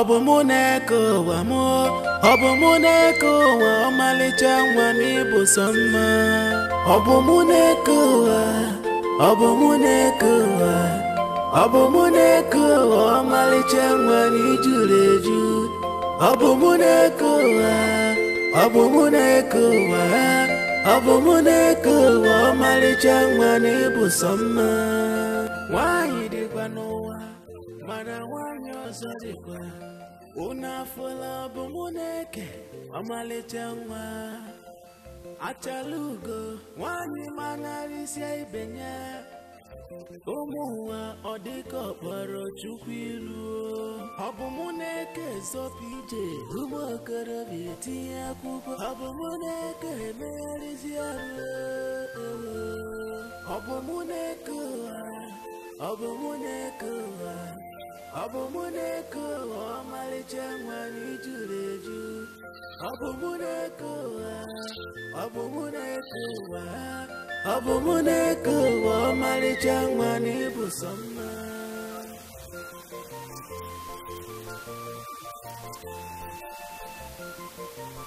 ọ bụ mụ na-eke ụwa m ọ bụ mụ na-eke ụwa ọmalịcha nwa m ịbụ sọ mma ọ bụ mụ na-eke ụwa ọ bụ mụ na-eke ụwa ọ bụ mụ na-eke ụwa ọmalịcha nwa m eju ọ mụ na-eke ụwa ọ mụ na-eke ụwa ọ mụ na-eke ụwa ọmalịcha nwa na sọ mma nwaanyị dịkwa n'ụwa mana nwaanyị ọzọ dịkwa unu afụla bụ mụ na-eke ọmalịcha nwa achala ugo nwanyị manarịsịa ibe nye ụmụ nwa ọ dịka ọkpọrọ chukwu iru ọ bụ mụ na-eke zọpụ ije ụmụ okorobịa akwụkwọ ọ bụ mụ na-eke emegharịzi ọrụ ọ bụ mụ na-eke ụwa ọ bụ mụ na-eke ụwa ọ bụ mụ na-eke ụwa ọmalịcha nwanyị juru eju ọ bụ mụ na-eke ụwa ọ bụ mụ na-eke ụwa ọ bụ mụ na-eke ụwa ọmalịcha nwanyị bụ sọ Thank you.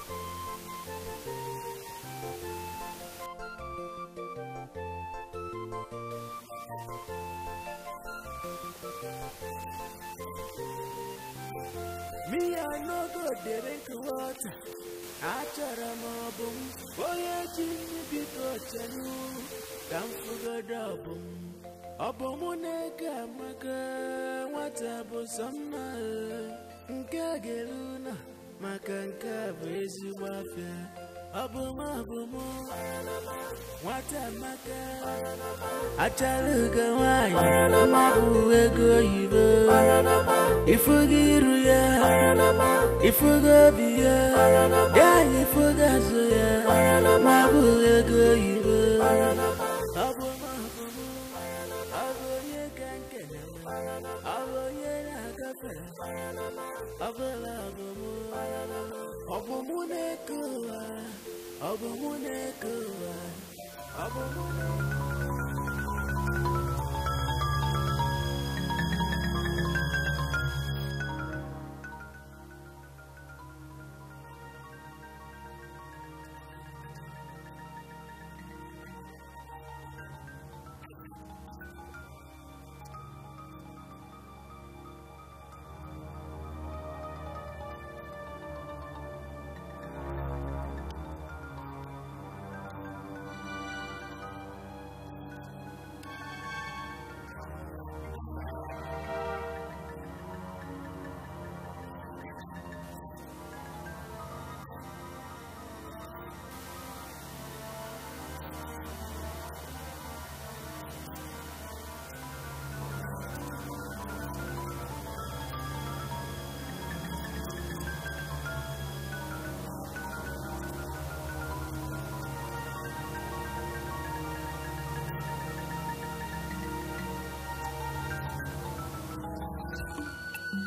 me i no go drink water achọrọ m ọbụm m onye ji nne biko chelu ka m fụgodo ọbụ m ọ bụ mụ na-ege amaka nwata bụ sọ nke a ga-eru na maka nke a bụ ezigbo afịa ọbụma ọbụmụ nwata amaka achara ugo nwanyị uwe ego oyibo ifugo iru ya ifugo obi ya ya ifugo azụ ya ma bụ ego oyibo ọbụma ọbụmụ ọ bụ onye ka nkene ọ bụ onye na-agafe ọbụla ọbụmụ Ọbụ mụ na-eke ụwa, ọbụ mụ na-eke ụwa, ọbụ mụ na-eke ụwa.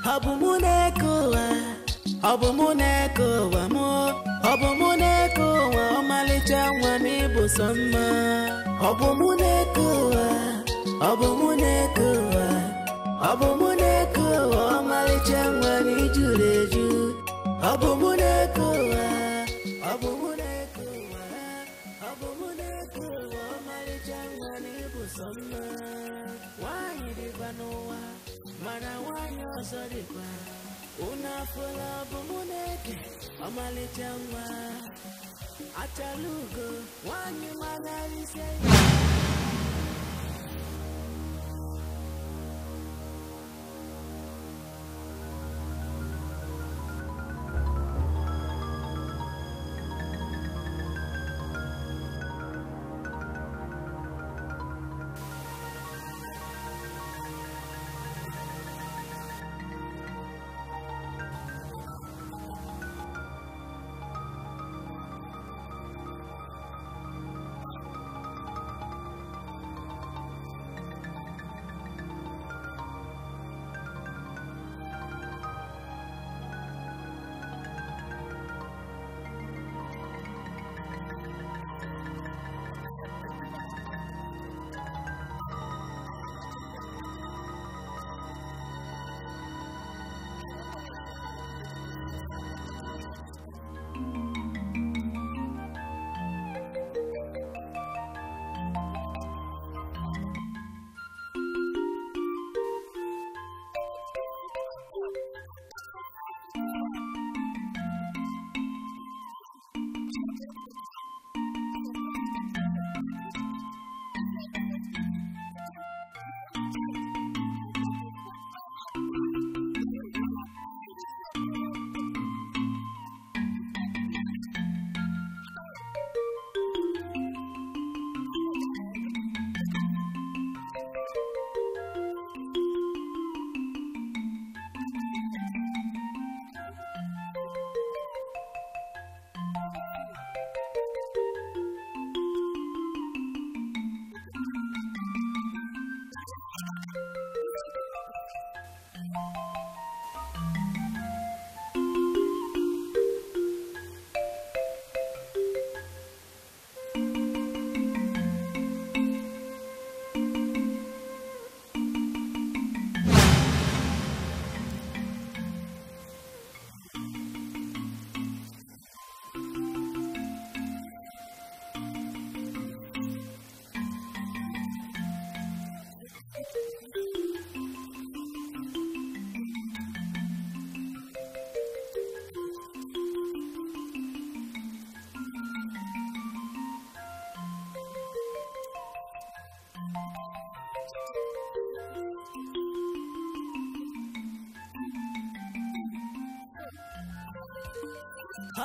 ọ bụ mụ na-eke ụwa ọ bụ mụ na-eke ụwa mụ ọ bụ mụ eke ụwa ọmalịcha nwa m ịbụ sọ mma ọ bụ mụ na-eke ụwa ọ bụ mụ na-eke ụwa ọ bụ mụ na-eke ụwa ọmalịcha nwa m ijuru eju ọ bụ mụ na-eke ụwa ọ bụ mụ na-eke ụwa ọ bụ mụ na-eke ụwa ọmalịcha nwa m ịbụ sọ mma nwaanyị dịkwa n'ụwa mana nwanyị ọzọ unafula unu afụla bụ mụ na-eke ọmalịcha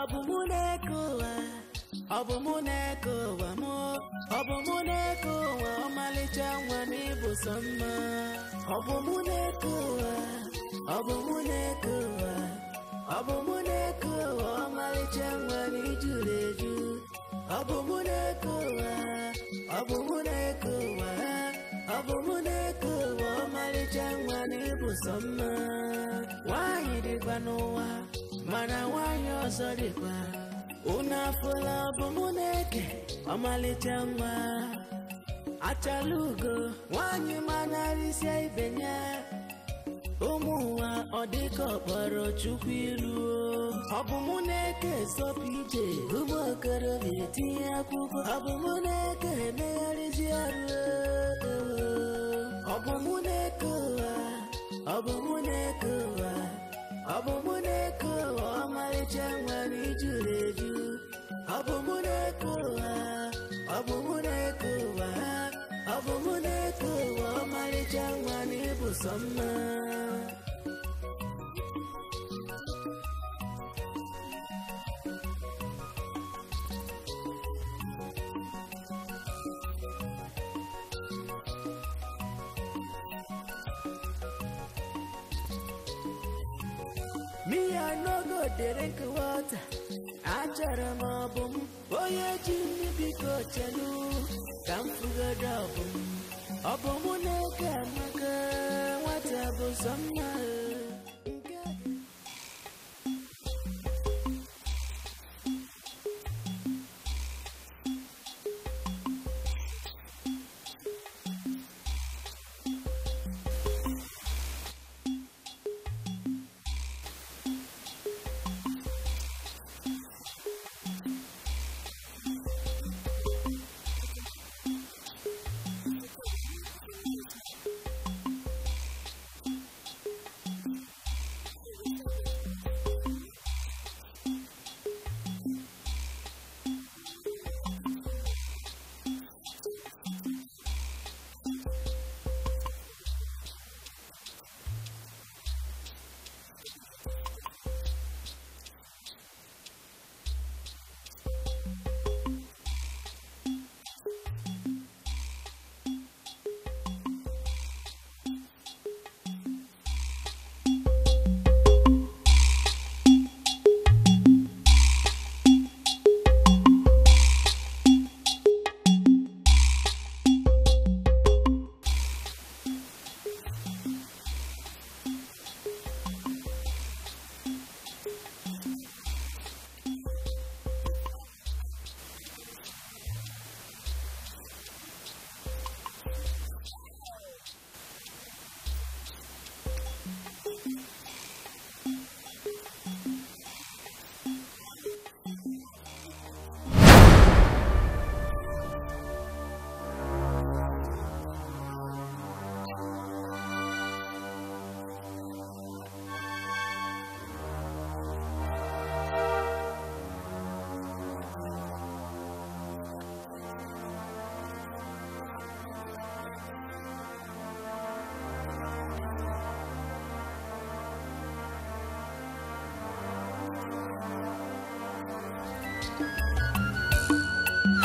ọ bụ mụ na-eke ụwa ọ bụ mụ na-eke ụwa m ọ bụ mụ na-eke ụwa ọmalịcha nwa n'ịbụ sọ mma ọ bụ mụ na-eke ụwa mụ na-eke ụwa mụ na-eke ọmalịcha nwa n'ijuru eju ọ mụ na-eke ụwa mụ na-eke ụwa mụ na-eke ọmalịcha nwa n'ịbụ mma nwaanyị dịkwa n'ụwa mana nwaanyị ọzọ dịkwa unu afụla ọbụ mụ na-eke ọmalịcha nwa achala ugo nwaanyị manarịsịa ibe ya ụmụ nwa ọ dịka ọkpọrọ chukwu iruo ọ bụ mụ na-eke sọpụ ije ụmụ okorobịa etinye akwụkwọ ọ bụ mụ na-eke emegharịzi ọrụ ọ bụ mụ na-eke ụwa ọ bụ mụ na-eke ụwa Abu mụ na-eke ụwa ọmarịcha nwere ijuru eju Ọbụ mụ na-eke ụwa ọbụ mụ na-eke ụwa Ọbụ mụ na-eke drink water achọrọ m ọbụ m onye ji nri biko chelu ka m fugoro ọbụ m ọ mụ na-eke amaka nwata bụ sọ mma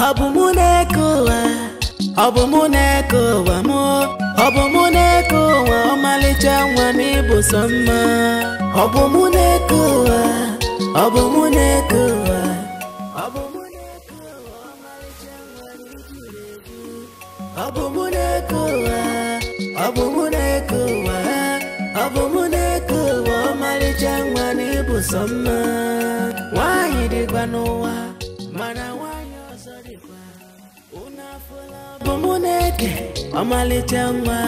Ọ bụ mụ na-eke ụwa ọ bụ mụ na-eke ụwa mụ ọ bụ mụ na-eke ụwa ọmalịcha nwa m mma ọ bụ mụ na-eke ụwa ọ bụ mụ na-eke ụwa ọ bụ mụ na-eke ụwa ọmalịcha nwa m na mma n'ụwa mara nwanyị ọzọ dịkwa unu bụ mụ na-eke ọmalịcha nwa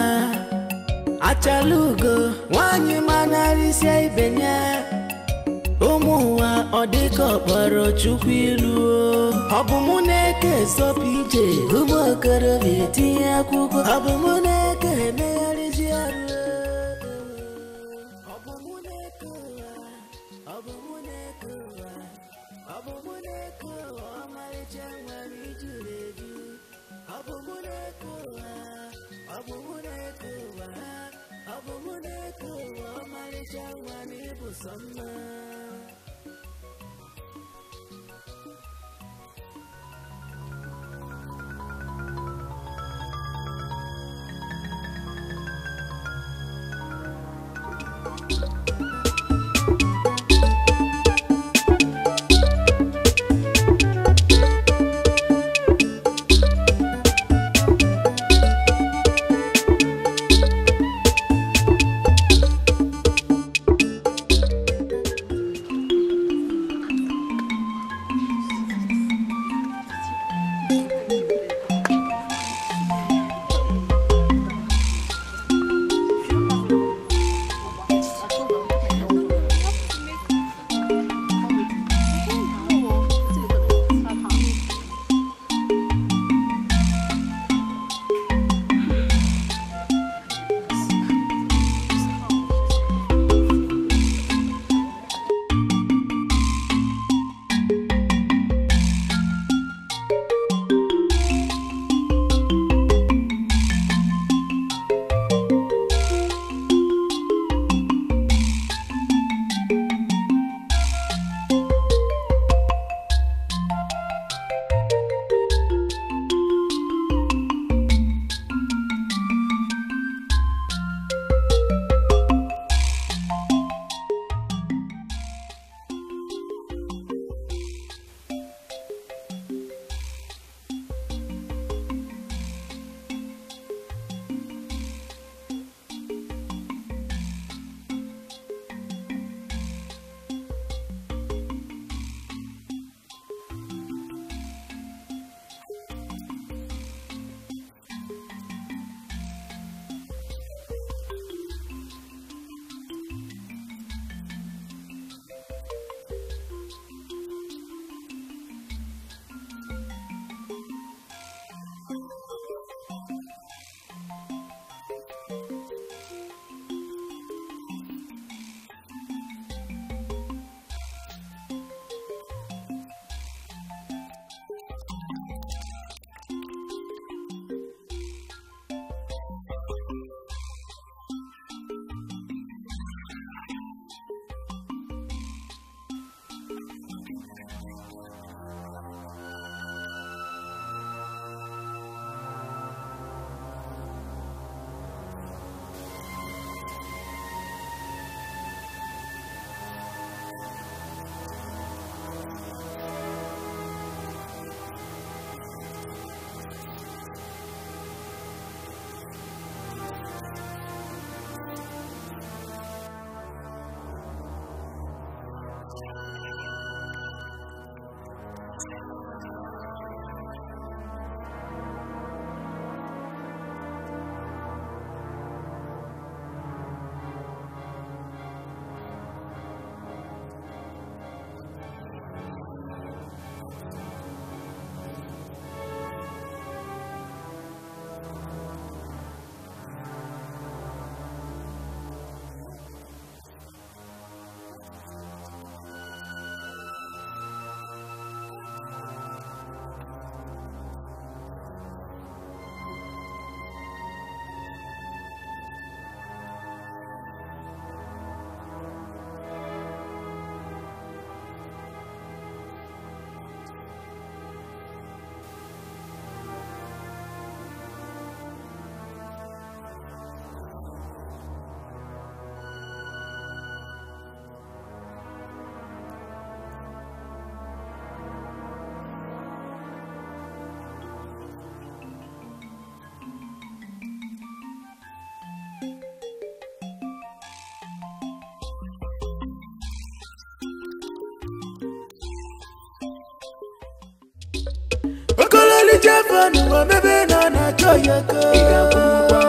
achala ugo nwanyị manarịsịa ibe ya ụmụ ụwa ọ dịka ọkpọrọ chukwu ilu ọ bụ mụ na-eke zọpụ ije ụmụ okorobịa etinye akwụkwọ ọ bụ mụ na-eke emegharị Ọ bụ mụ na-ekuru ọmarịcha nwere ijuru eju Ọ bụ mụ na-ekuru ha Ọ bụ mụ na-ekuru ha Ọ bụ mụ nwere ibu sọ mma Jehovah, no, maybe not, not your girl.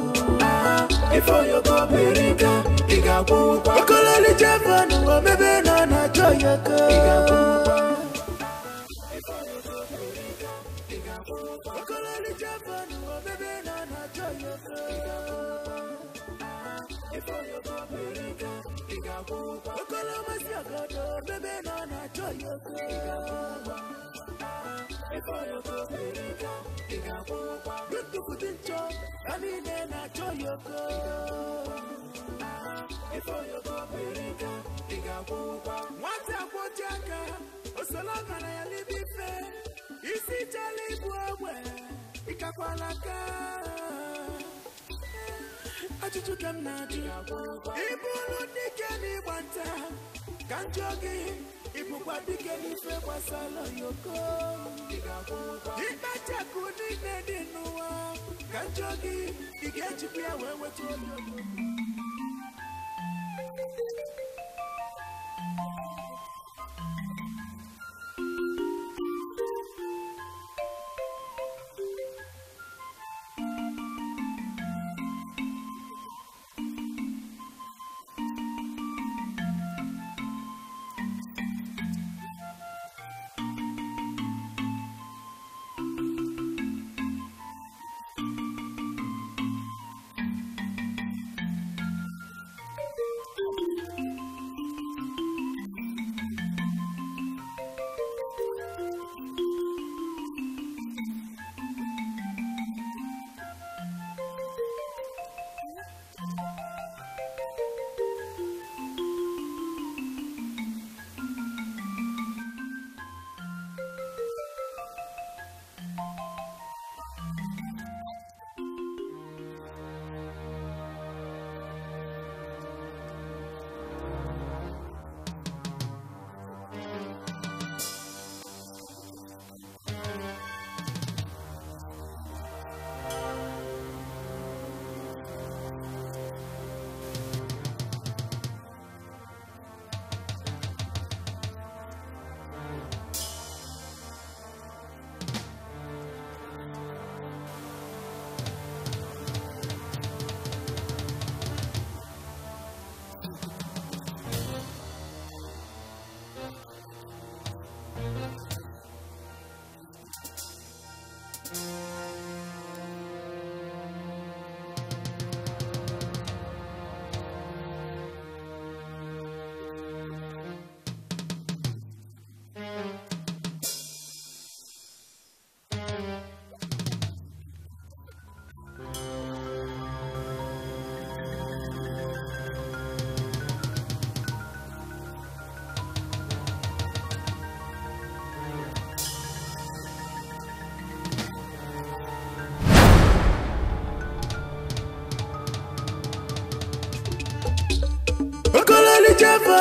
ifo yoko birika ị ga-akwụwụkwa ọkọlọli jefanụ omebe nọ na chọ yoko ị ga-akwụwụkwa ọkọlọli jefanụ omebe nọ na chọ yoko ị ga-akwụwụkwa ifo yoko ị ga nchọ ka niile na-achọ nwata akwoji aka ọkara ya n'ebe ife isi chala ibu ogbe ịkakwala aka ajụjụ ka m na-ajụ ike na ịgba nta ka m jụọ gị ịbụkwa dike n'ife gbasara yoko ikpachakụ niile dị n'ụwa ka njọ gị ị ga-ejikwa ya wee nweta obi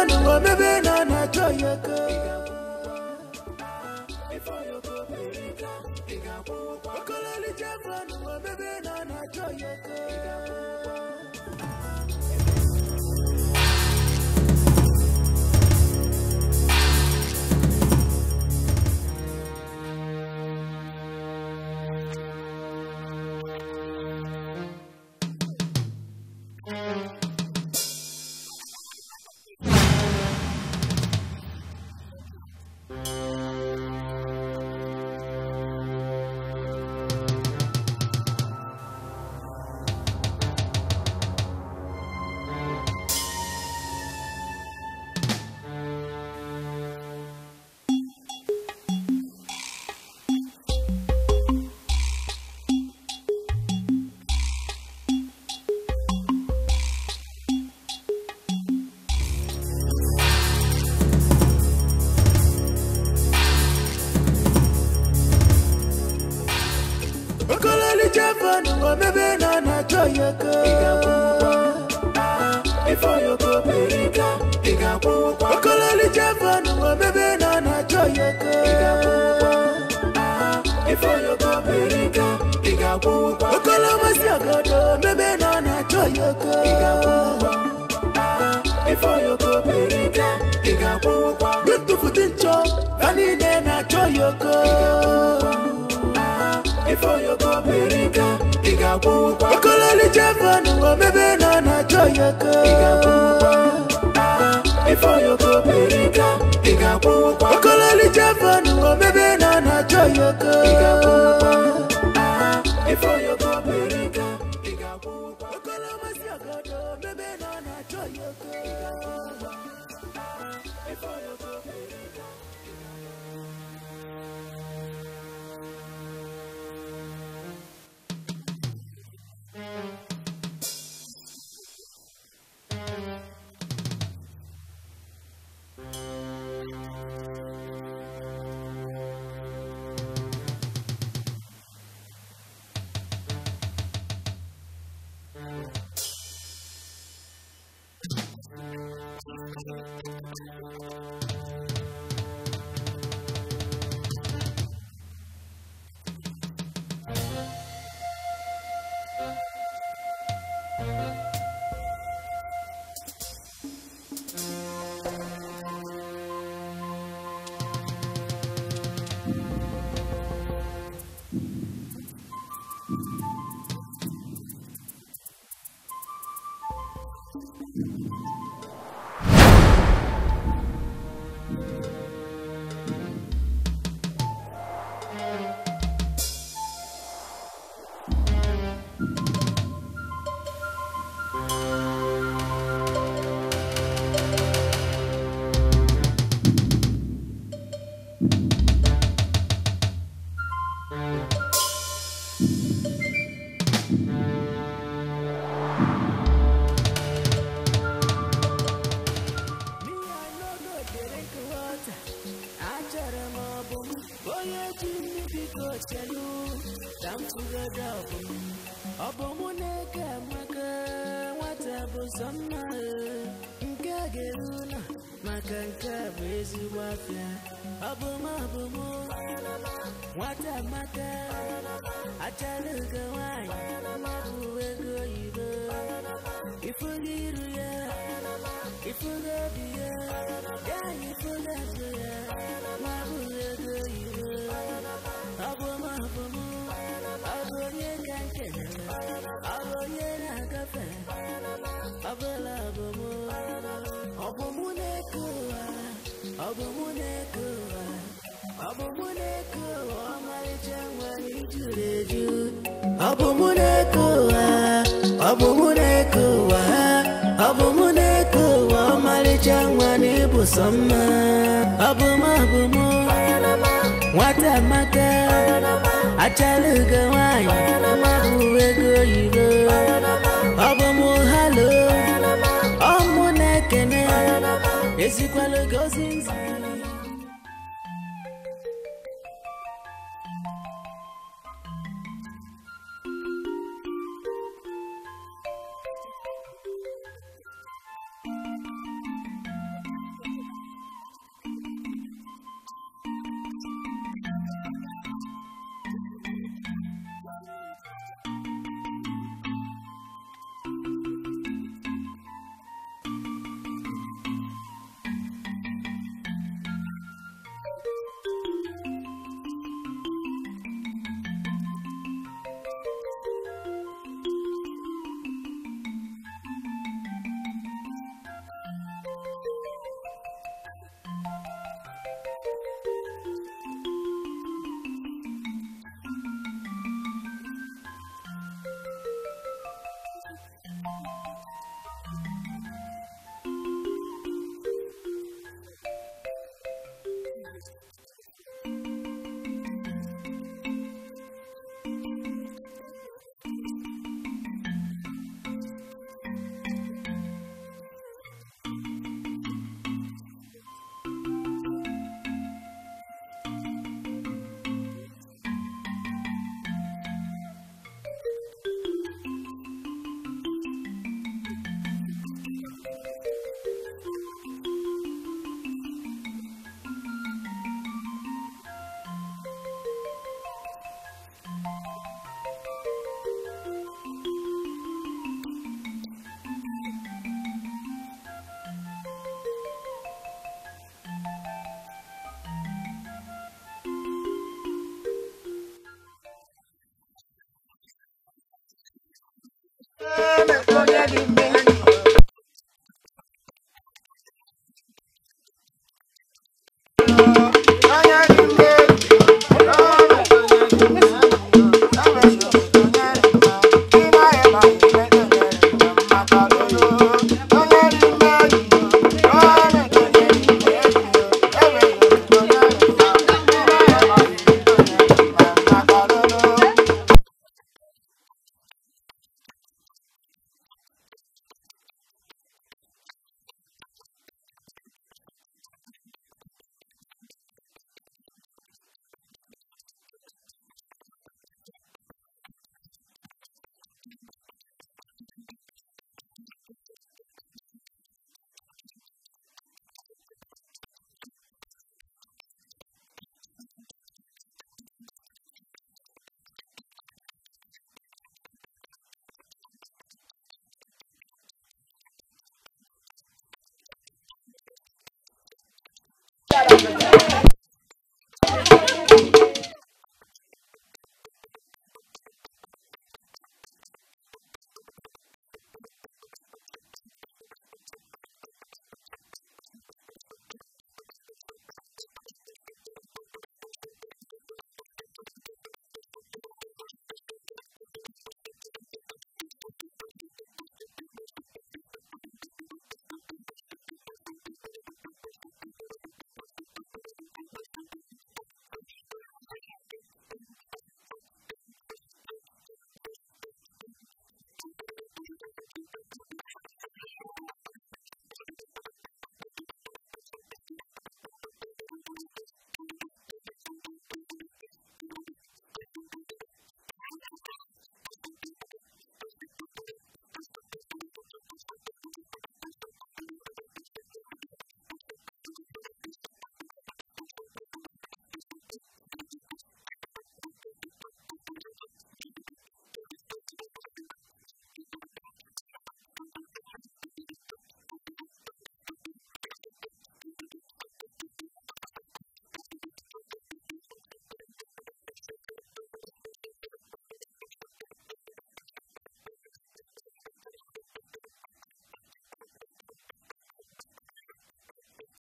Wamevena na choyo Ika na cho yoko Ika go to Ika kumukwa Okololi jefanu wa oh, bebe na na cho go to Ika Igakukwa Ikoleli jefanu omebe na na choyoko Igakukwa Ifo yoko perika Igakukwa Ikoleli jefanu omebe na na choyoko Igakukwa Abu abu kusoma abuma abuma nwata amaka achaluga nwanyị uwe gị oyibo ọbụmụ halo ọmụ na-ekene ezikwala oge ozi nzi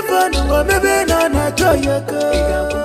never know, maybe not a joy.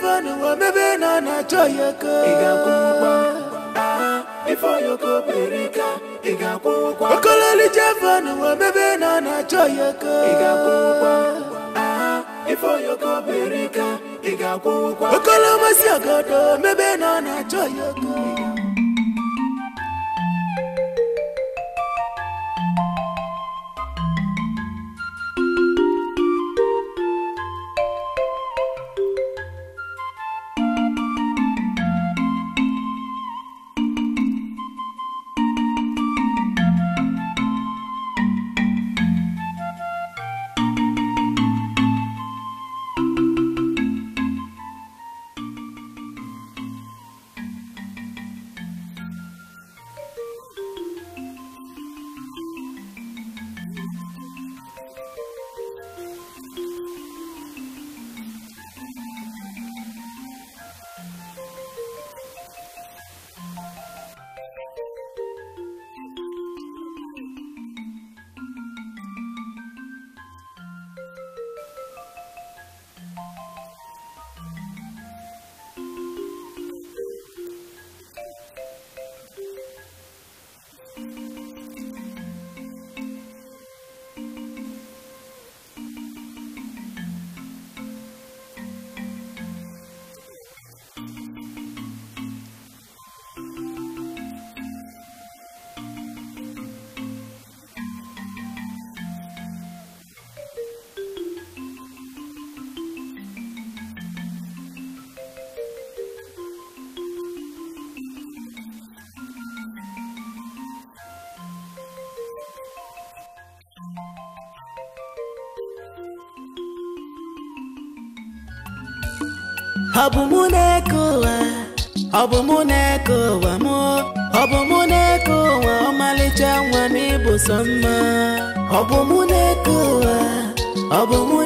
ife n'ụwa mebe na ya ị ga ụgwọ mebe na na-achọ ya ị ga mebe na na-achọ ya Abu Muneko bụ Abu Muneko wa mo, Abu Muneko wa na-eke ụwa mụ ọ bụ mụ na-eke ụwa ọmalịcha nwa m ịbụ sọ mma ọ bụ mụ na-eke ụwa ọ bụ mụ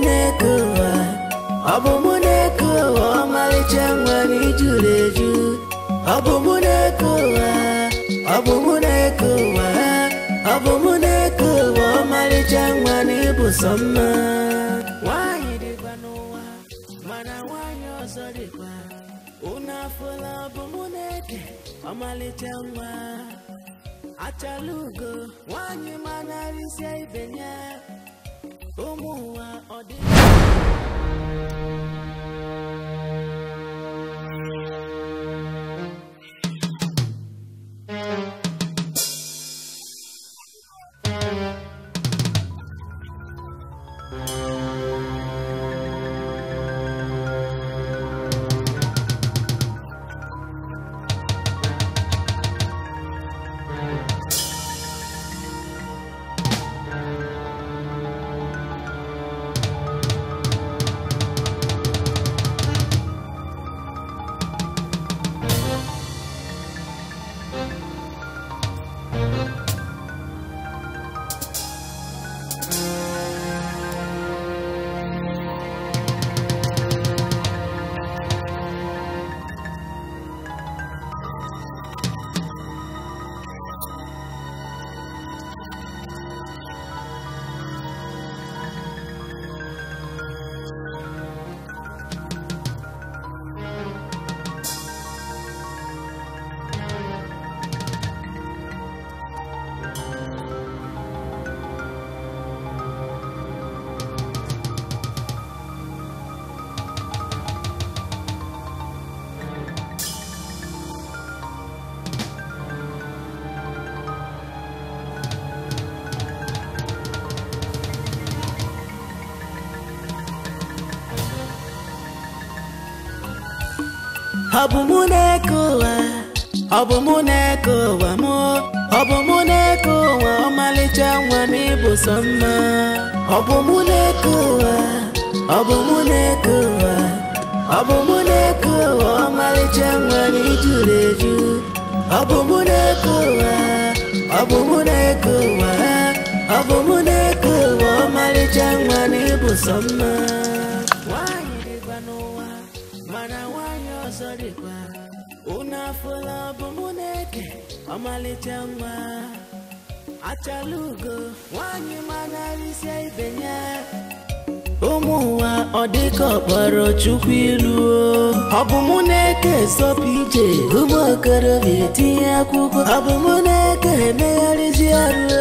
na-eke ụwa ọ bụ ọmalịcha nwa achala ugo nwanyị manarịsịa ibe ya ụmụ ụwa ọdịnihu ọ bụ mụ na-eke ụwa ọ bụ mụ na-eke ụwa mụ ọ bụ mụ na-eke ụwa ọmalịcha nwa m ịbụ sọ mma ọ bụ mụ na-eke ụwa ọ bụ mụ na-eke ụwa mụ na-eke ọmalịcha nwa m eju ọ mụ na-eke ụwa mụ na-eke ụwa mụ na-eke ọmalịcha nwa m mma ọmalịcha nwa achala ugo nwanyị manarịsịa ibe ya ụmụ ụwa ọ dịka ọkpọrọ chukwu ilu ọ bụ mụ na-eke sọpụ ije ụmụ okorobịa etinye akwụkwọ ọ bụ mụ na-eke emegharịzi ọrụ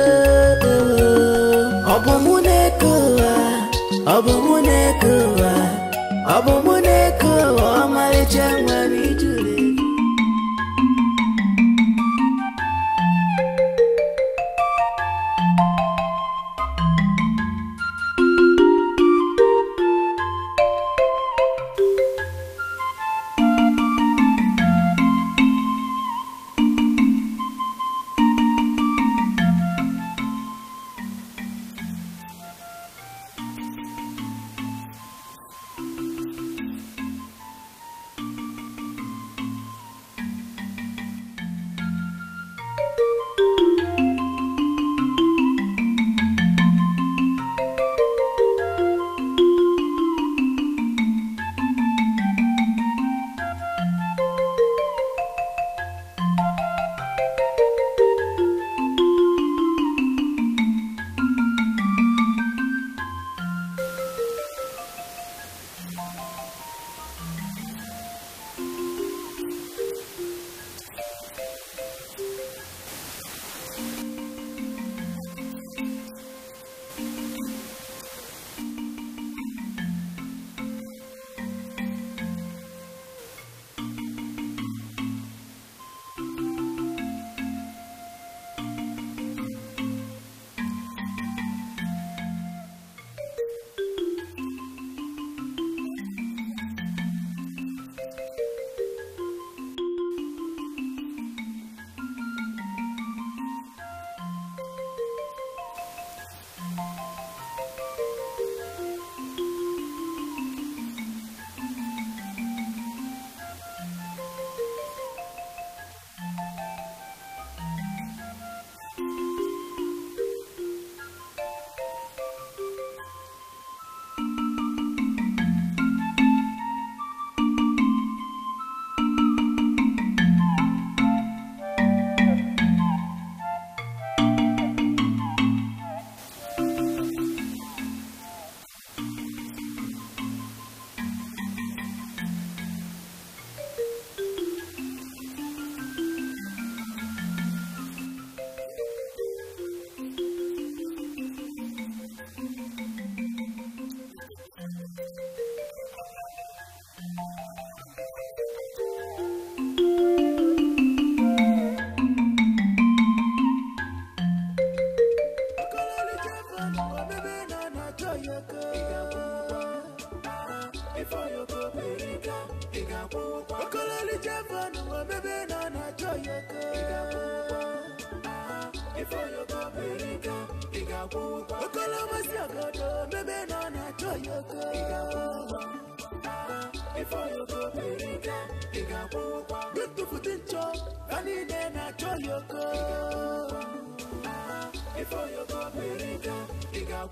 ọ bụ mụ na-eke ụwa ọ bụ mụ na-eke ụwa ọ bụ mụ na-eke ụwa ọmalịcha nwanyị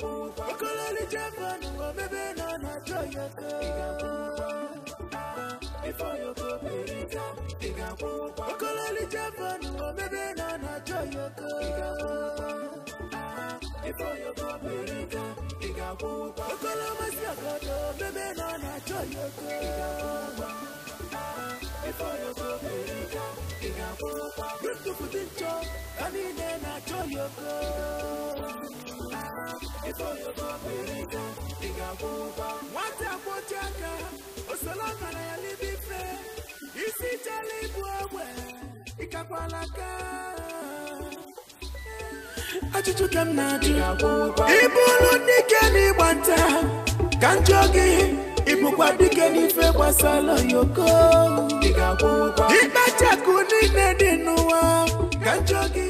Ukulele Japan, oh baby, now enjoy yourself. Before you go, baby, Ukulele Japan, oh baby, now go yourself. Before you go, baby, nwata akpọchi aka osolaka na ya n'ebe ife isi chela ibu ogbe ịkakwala ka ajụjụ ka m na-ajụ ịbụrụ dike n'ịgba nta ka njụ gị ịbụkwa dike n'ife gbasara yoko ikpachakụ niile dị n'ụwa ka njụ gị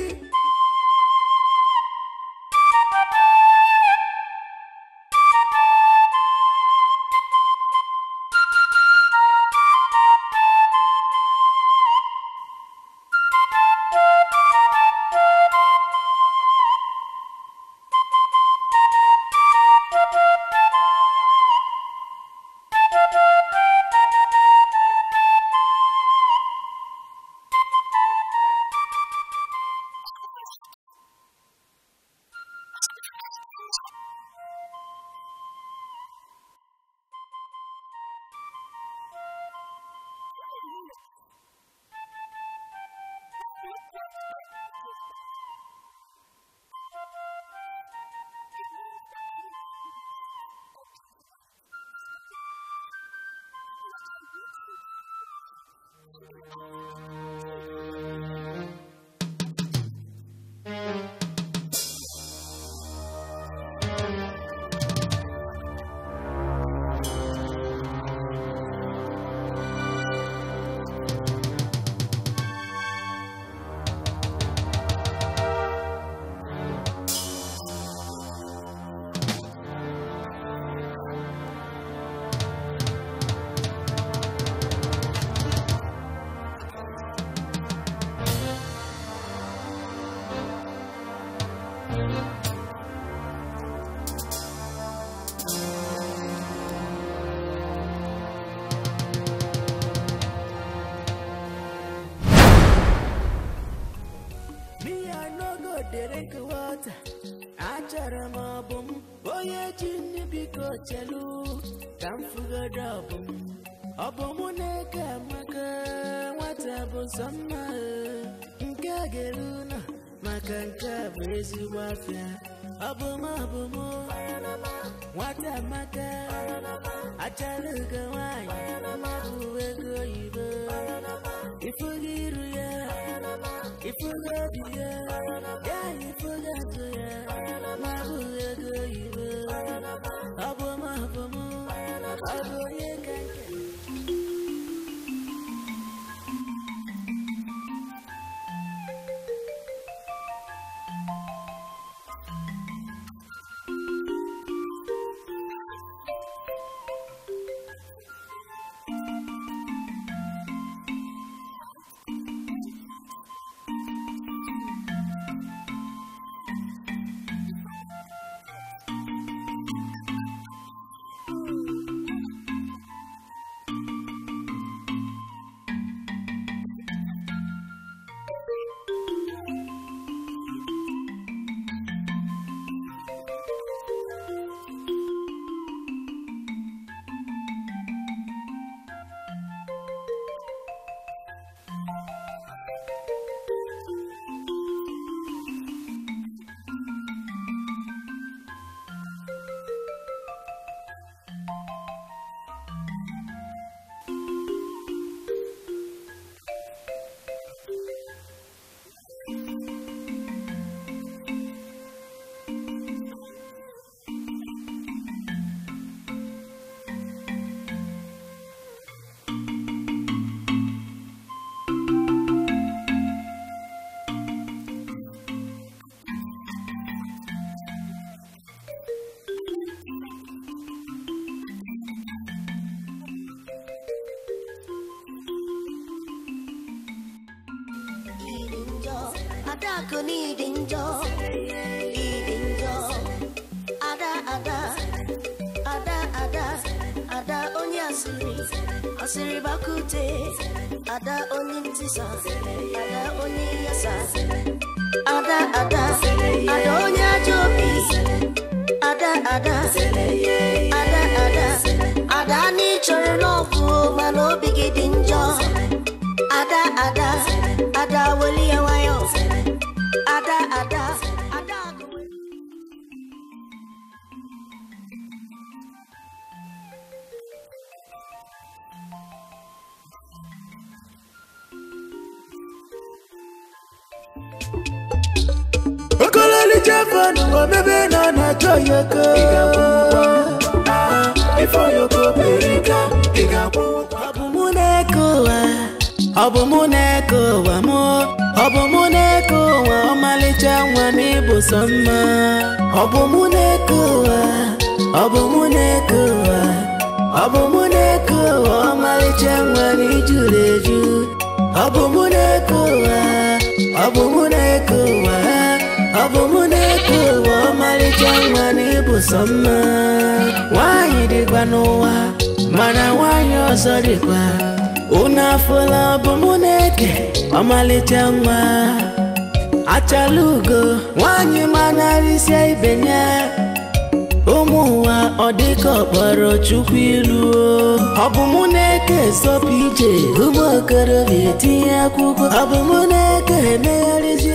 耳朵也改变。aku ni dinjo Ada ada Ada ada Ada bakute Ada Ada yasa Ada ada Ada Ada ada Ada ada Ada ni chọrọ mana Ada ada Ada weli ya before you go ị ga-akwụwụkwa before you go periga i Muneko, ga-akwụwụkwa ọ bụ Muneko. na ọmalịcha nwa m ịbụ sọ mma ọ bụ mụ na-eke ụwa o ọmalịcha nwa m ijuru eju ọ bụ mụ na-eke uwa ọmalịcha nwa n'ịbụsọ mma nwaanyị dịkwa n'ụwa mana nwaanyị ọzọ dịkwa unu afụla ọbụ mụ na-eke ọmalịcha nwa achala ugo nwaanyị manarịsịa ibe ya ụmụ ụwa ọ dịka ọkpọrọ chukwu ilu ọ bụ mụ na-eke sọpụ ije ụmụ okorobịa etinye akwụkwọ ọ bụ mụ na-eke emegharịzi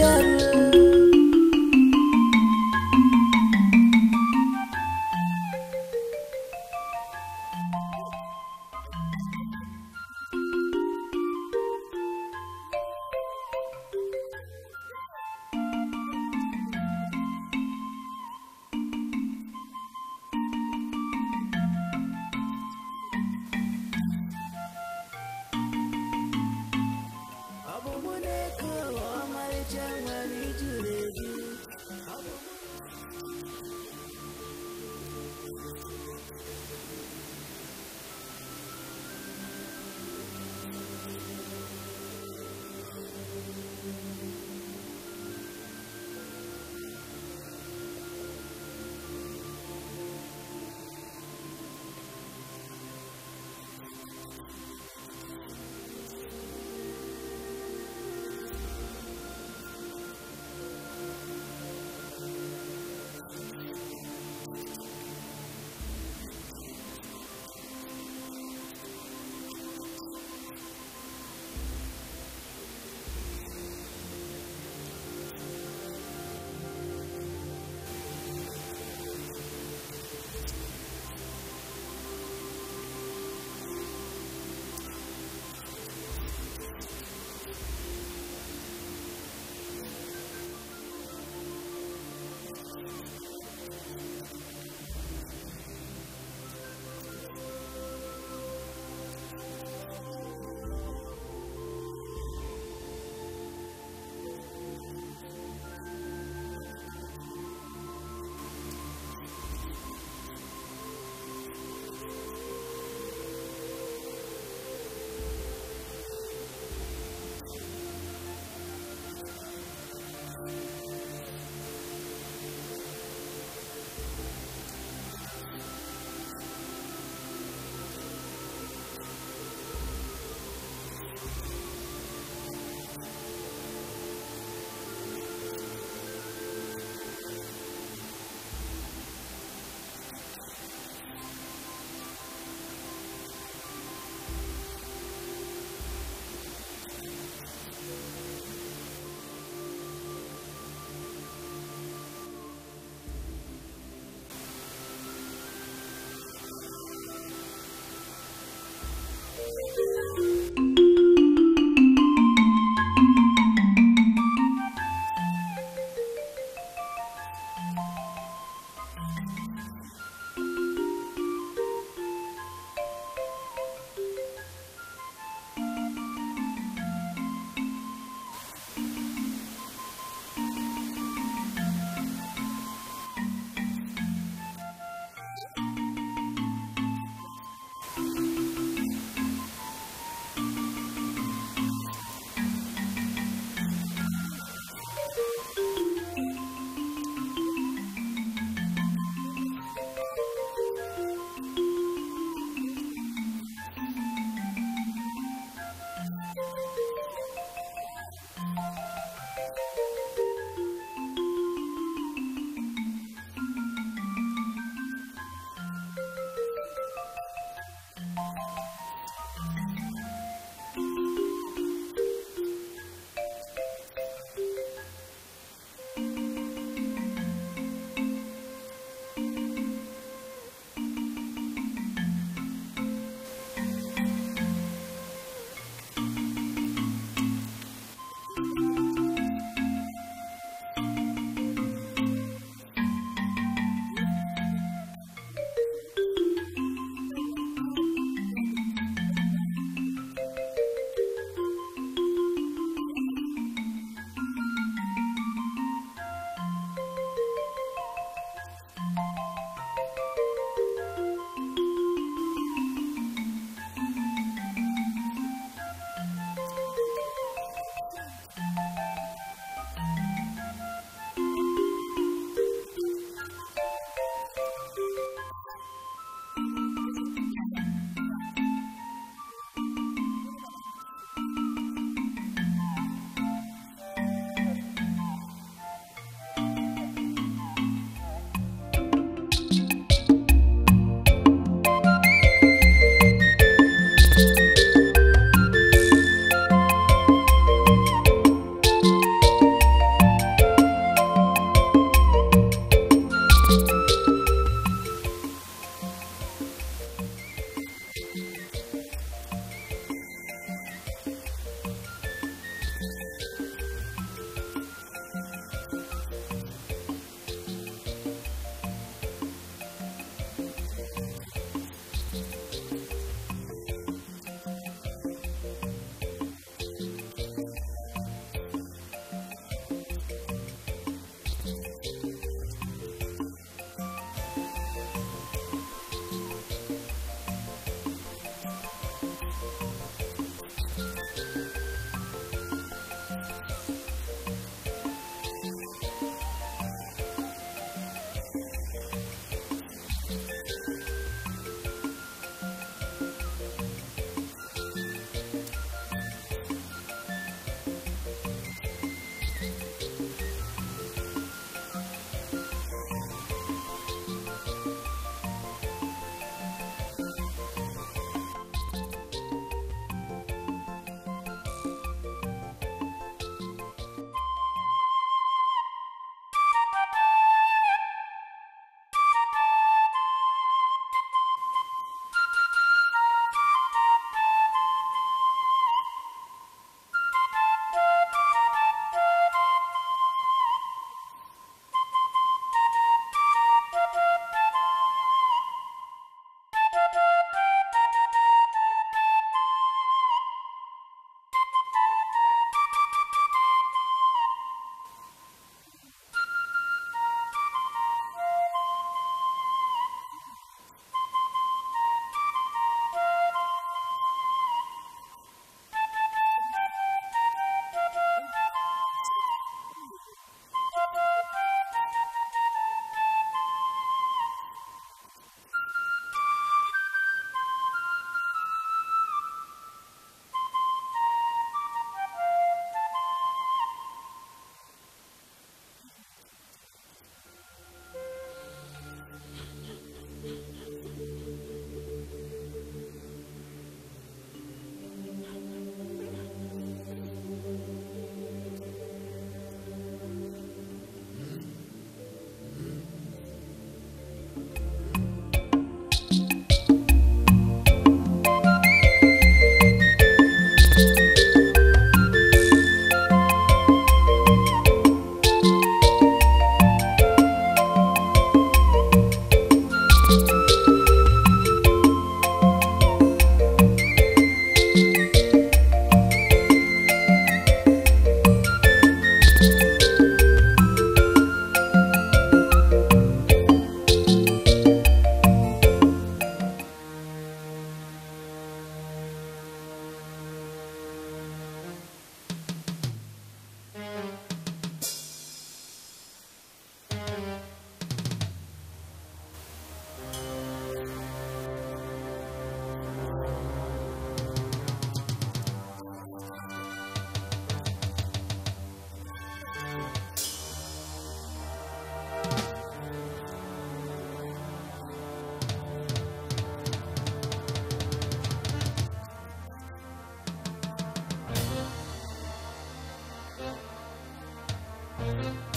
Thank you.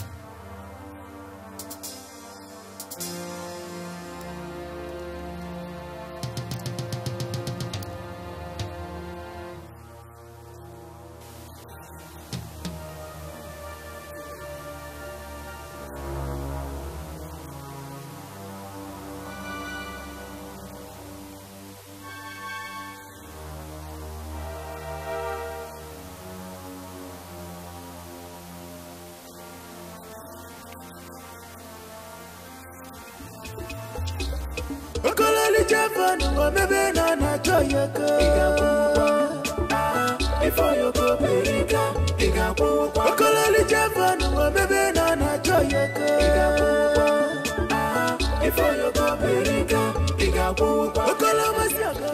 Jafanu, or maybe Nana Joyaka. Before you go, Perica, Igapu, Colony Jafanu, or maybe Nana Joyaka. Before you go, Perica, Igapu, Colomasiaka.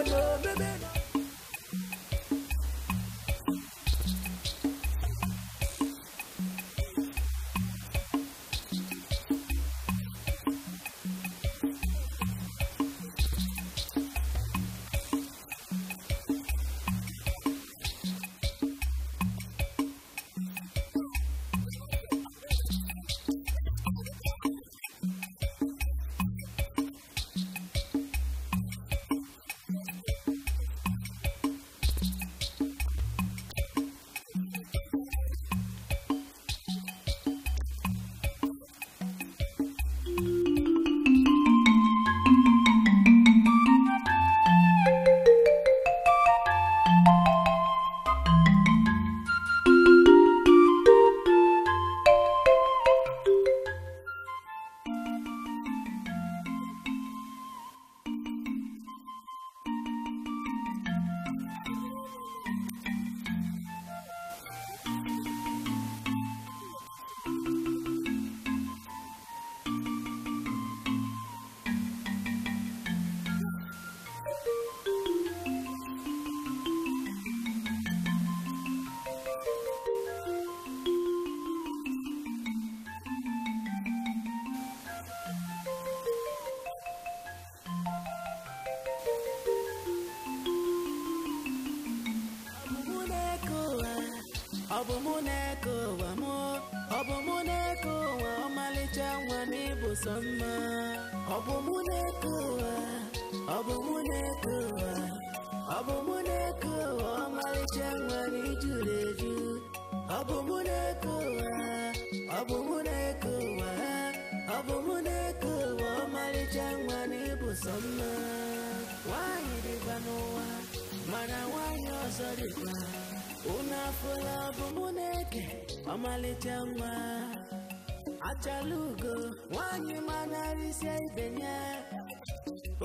chalugo nwanyị manarịsịa ibe ya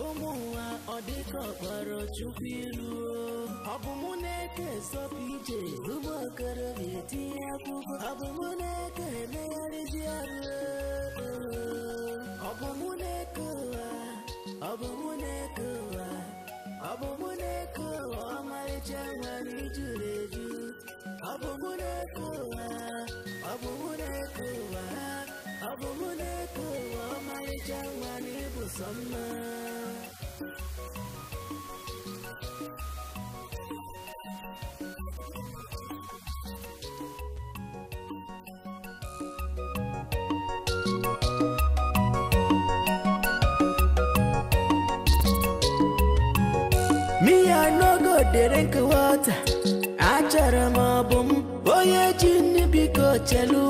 ụmụ ụwa ọ dịka ọkpọrọ chukwu iru ọ bụ mụ na-eke sọpụ ije ụmụ okorobịa etinye akwụkwọ ọ bụ mụ na-eke emegharịzi ọrụ ọ bụ mụ na-eke ụwa ọ bụ mụ na-eke ụwa ọ bụ mụ na-eke ụwa ọmarịcha nwere n'ijuru eju ọ bụ mụ na-eke ụwa ọ bụ mụ na-eke ụwa ọ bụ mụ na-ekwu ụwa ọmarịcha Me, I no go drink water. achọrọ m ọbụ m onye ji nne biko chelu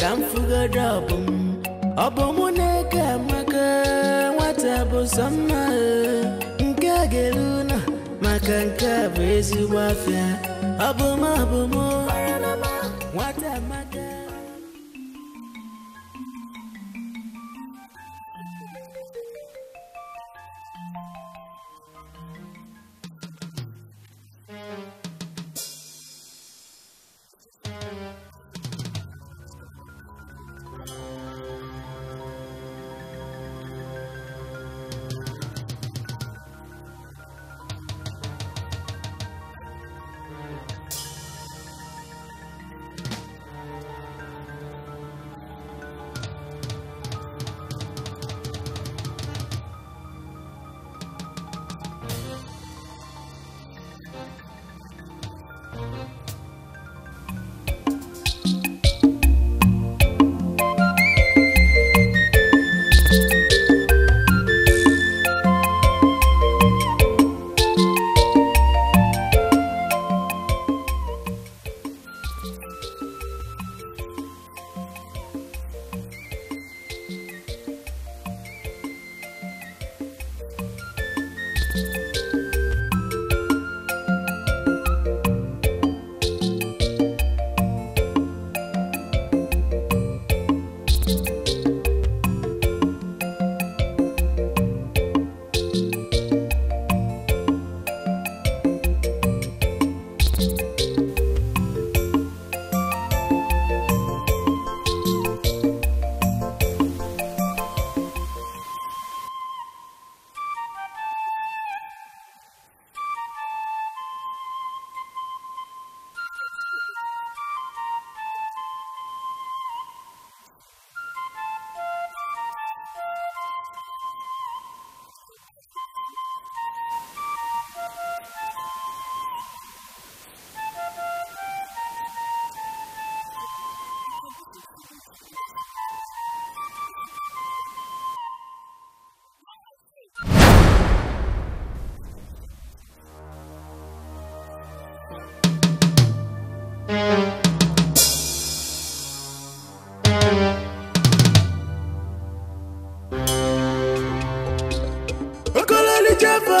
ka m fugoro ọbụ m ọ mụ na-eke amaka nwata bụ sọ nke ga-eru na maka nke bụ ezigbo afịa ọbụm ọbụm nwata amaka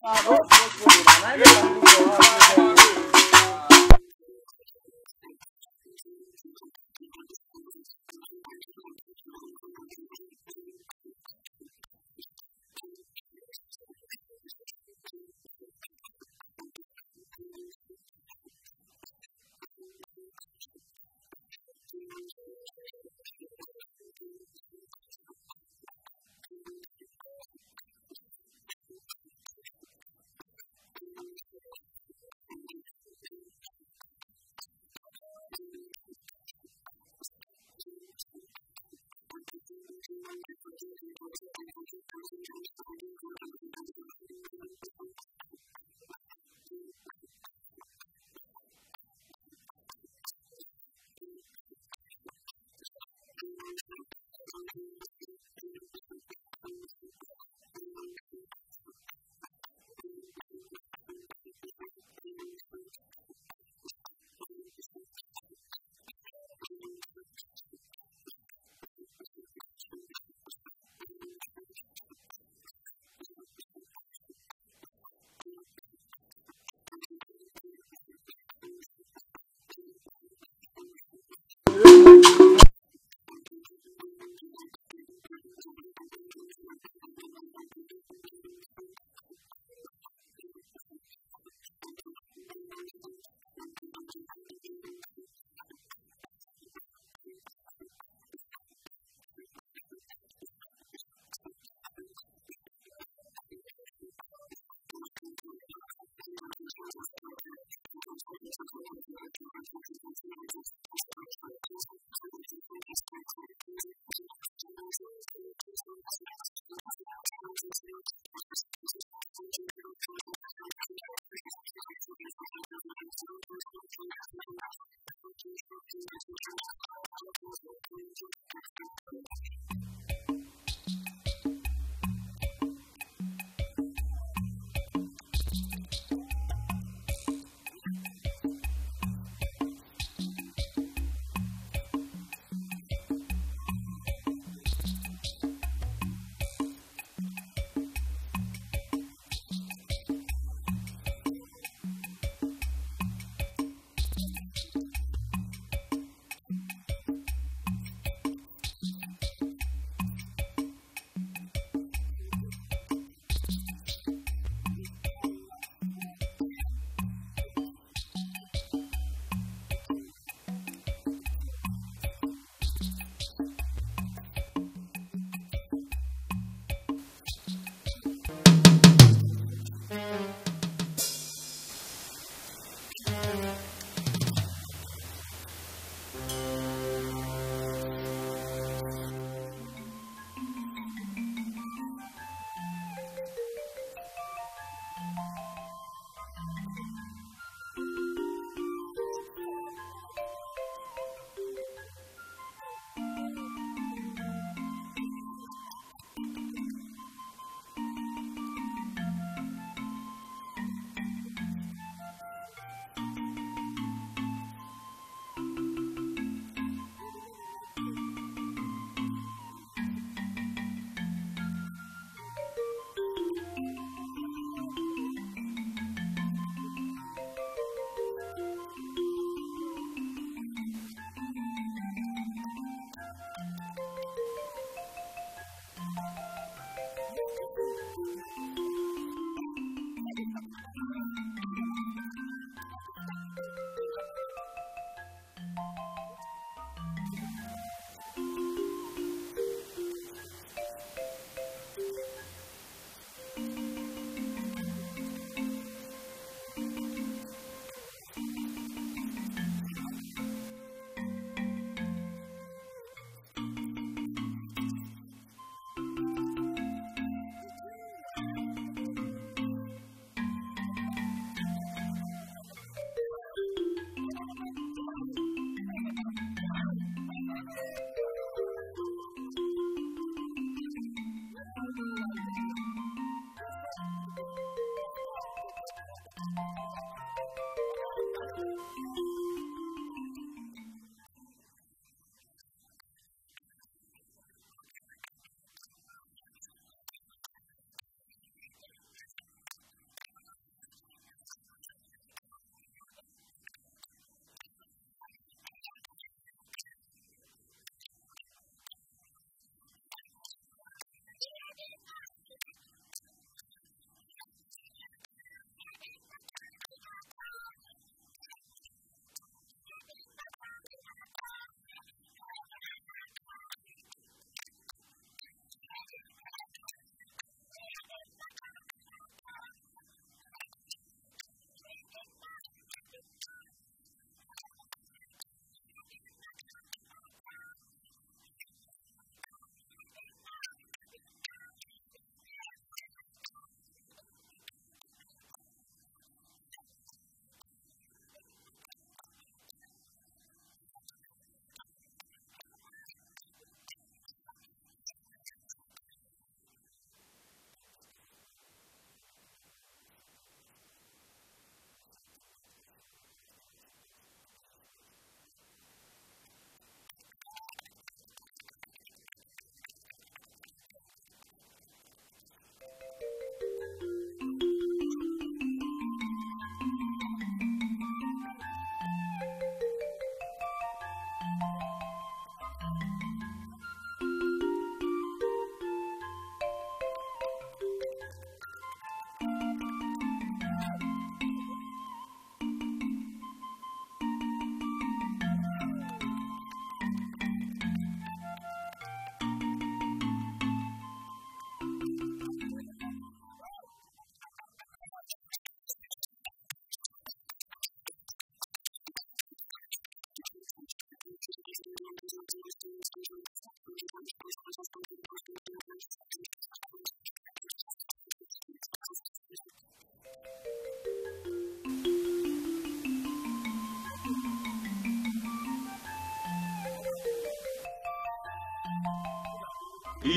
啊！都做不完呢，都做不完。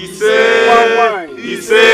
Ìṣe! Ìṣe!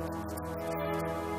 Thank you.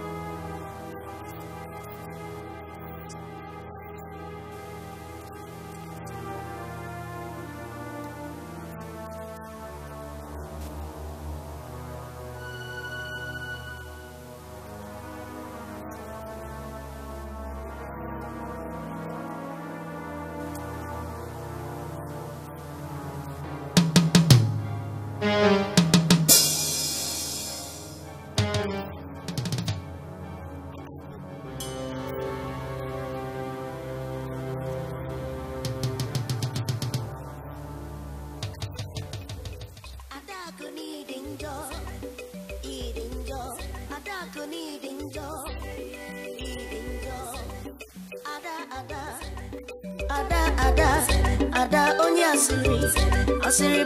Ada oni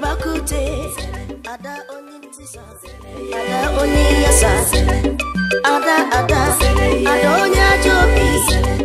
tisa Ada oni Ada ada Ada onya jobi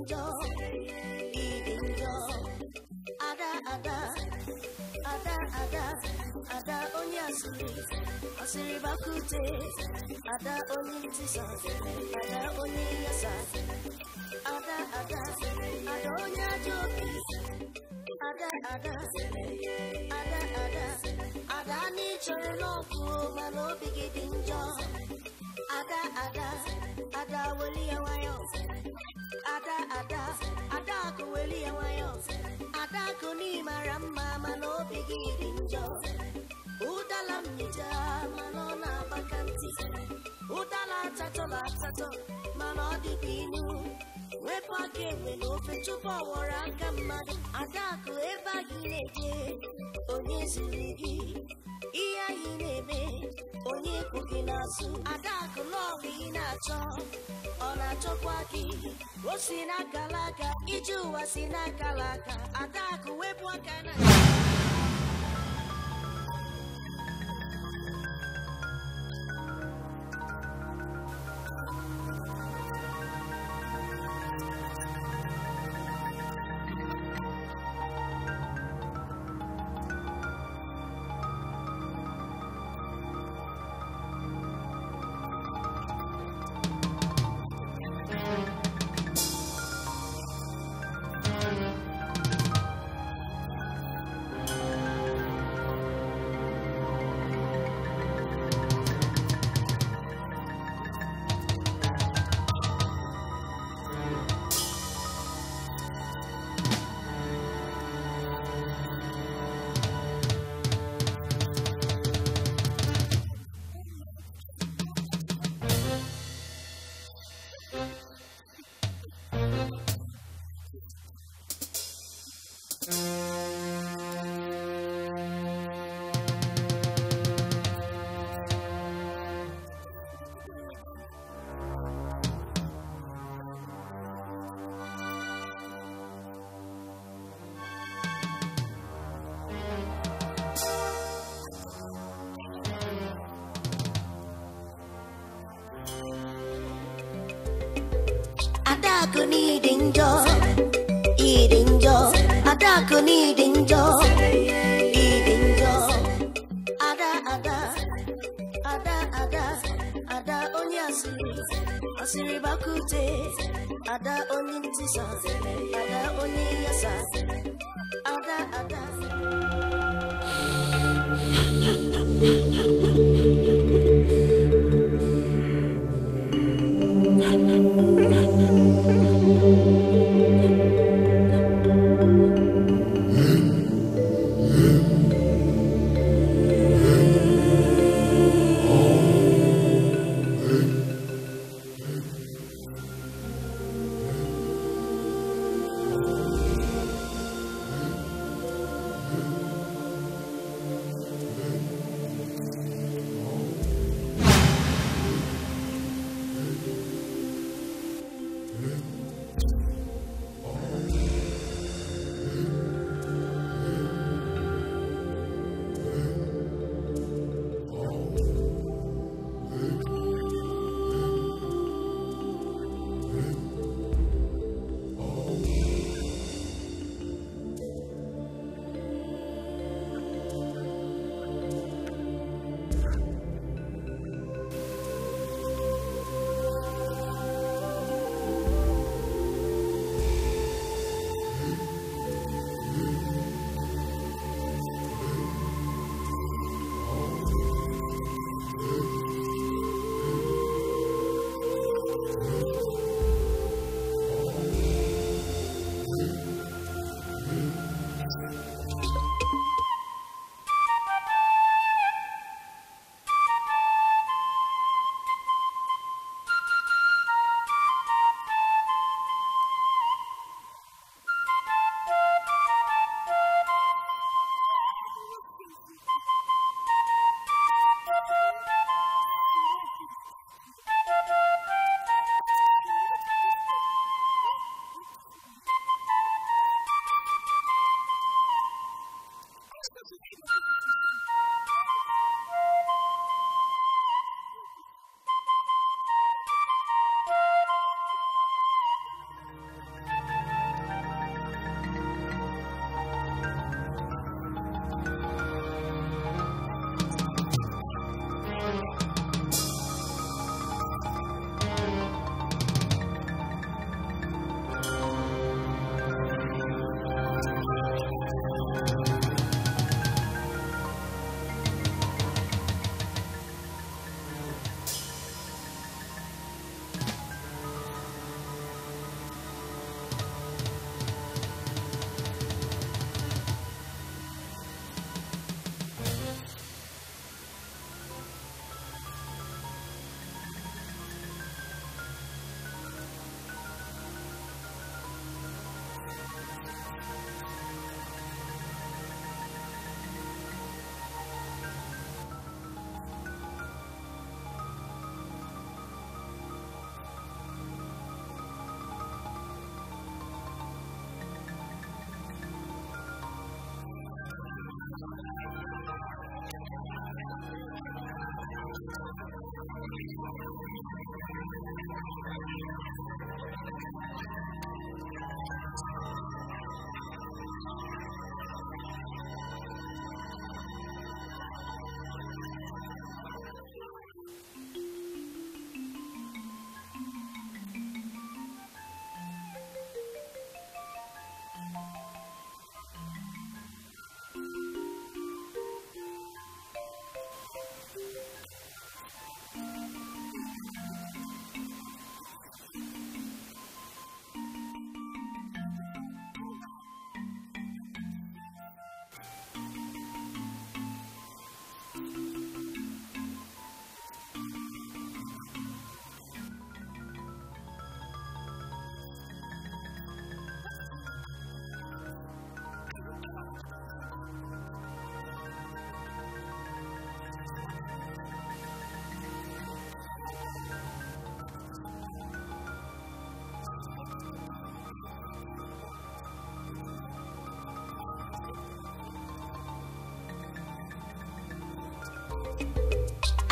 Idinjo, Idinjo, Ada, Ada, Ada, Ada, Ada Onyasiri, Asiri Bakute, Ada Onitisa, Ada Oniyasa, Ada, Ada, Ada Onyajoki, Ada, Ada, Ada, Ada, Ada Nichoro Loku, Malobi Gidinjo ada ada ada weli ewayo ada ada ada ku weli ewayo ada ku ni mara mma mana obi gị dị njọ na-agbaka ntị ụdala achatọ na achatọ mana ọ dịkwa ewepụ aka enwe n'ofe tupu ọ aka mmadụ adakụ ebe anyị na-eje onye ziri gị ihe anyị na-eme onye kwụ gị na azụ. adakụ n'ọbụ ị na-achọ ọ na-achọkwa gị o si n'akala aka iji ụwa si n'akala aka adakụ wepụ aka na siri bakute ada oni ntisa ada oni yasa ada ada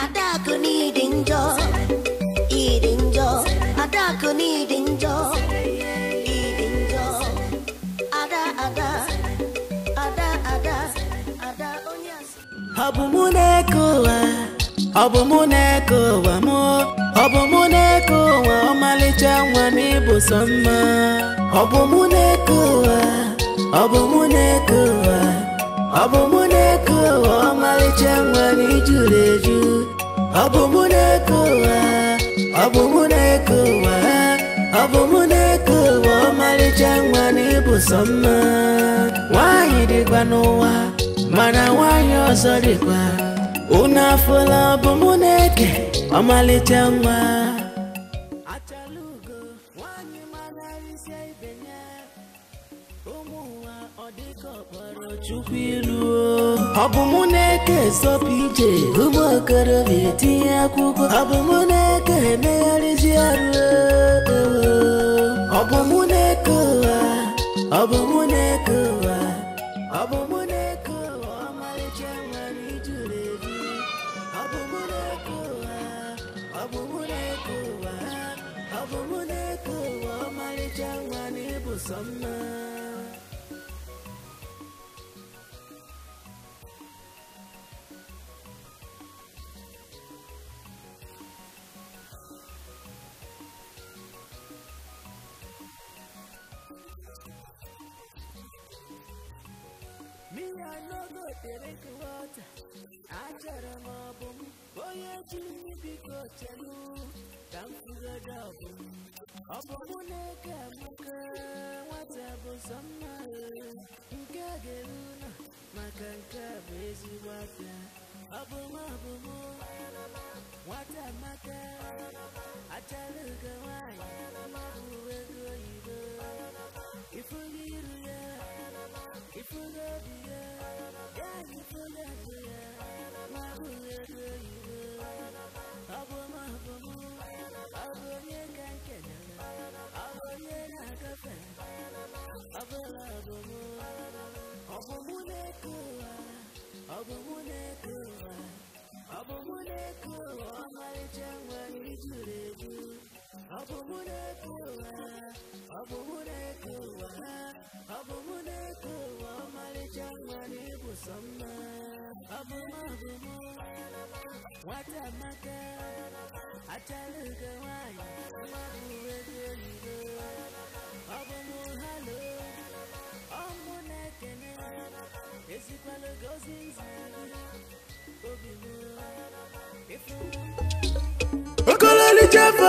Adaku needing joy, eating joy. Adaku needing joy, eating joy. Ada ada, ada ada, ada onyas. Abumunekoa, abumunekoa mo, abumunekoa ọmalịcha nwa n'ịbụ sọ mma. Ọbụmụ na-ekowa, ọbụmụ na-ekowa. ọbụ mụ na-eke ụwa ọmalịcha nwere ijuru eju ọbụ mụ na-eke ụwa ọbụ mụ na-eke ụwa ọbụ mụ na-eke ụwa ọmalịcha nwere ịbụ mma nwaanyị dịkwa n'ụwa mana nwaanyị ọzọ dịkwa unu afụla ọbụ mụ na-eke ọmalịcha nwa kitabım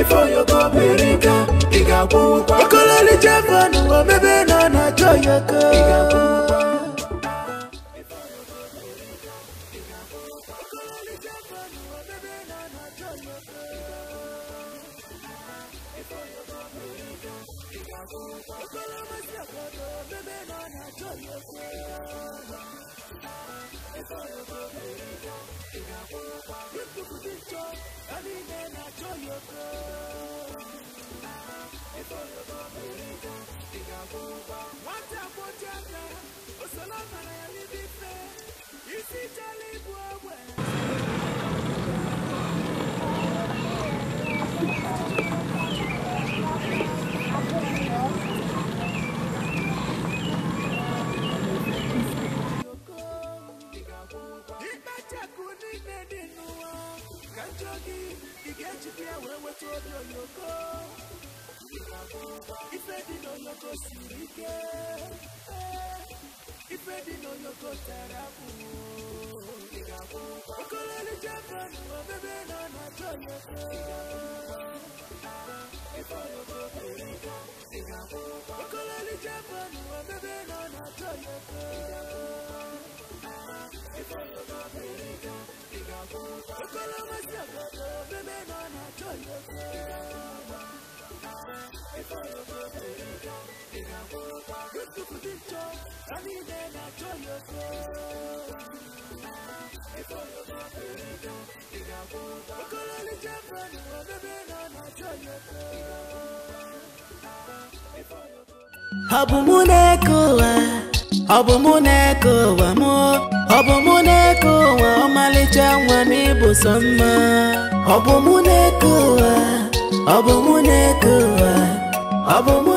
ifoyoko birika igakwụkwa ọkọlọli jefanụ omebe nọ na joyoko Thank you. Every day I show you go. Before you go, baby, go. Dig a booba. What a potato. Osala mana ya libi fe. Isi jali buwe. Ìgbàjẹ̀kù ní nẹ́ẹ̀dínú wa. njogi ị ga-ejide ya wee nweta obi oloko ife dị n'oloko siri nọ nọ Habu muneko wa ọ bụ mụ na-eke ụwa mụ ọ bụ mụ na-eke ụwa ọmalịcha nwa m ịbụ sọ mma ọ mụ na-eke ụwa ọ mụ na-eke ụwa ọ bụ mụ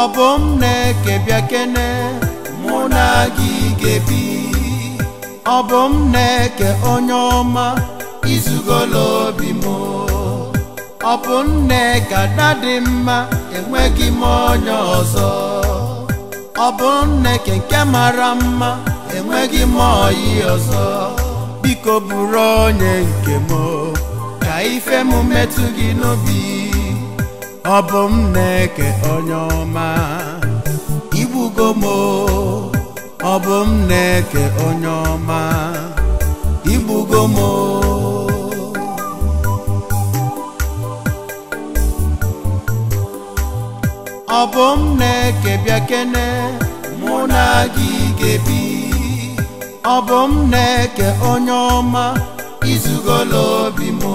ọ bụ m na-eke mụ na gị gebi ọ bụ m na-eke onye ọma izugolo obi m ọ bụ nneka ada dị mma enweghị m onye ọzọ ọ bụ na-eke nke mara mma enweghị m oyi ọzọ biko bụrụ onye nke m ka ife m metụ gị n'obi ọ bụ m na-eke onye ọma igbugo m ọ bụ m na-eke onye ọma igbugo m ọ bụ m na-eke mụ na gị ga-ebi ọ bụ m na-eke onye ọma izugolo obi mụ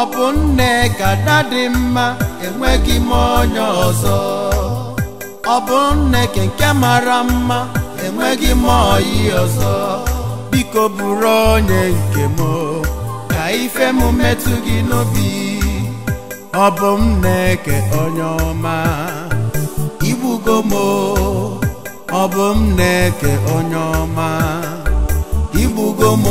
ọ bụ nne ka dị mma enweghị m onye ọzọ ọ bụ nne ka nke mara mma enweghị m oyi ọzọ biko bụrụ onye nke m ka ife m metụ gị n'obi ọ bụ m na-eke onye ọma igbugo m ọ bụ m na-eke onye ọma igbugo m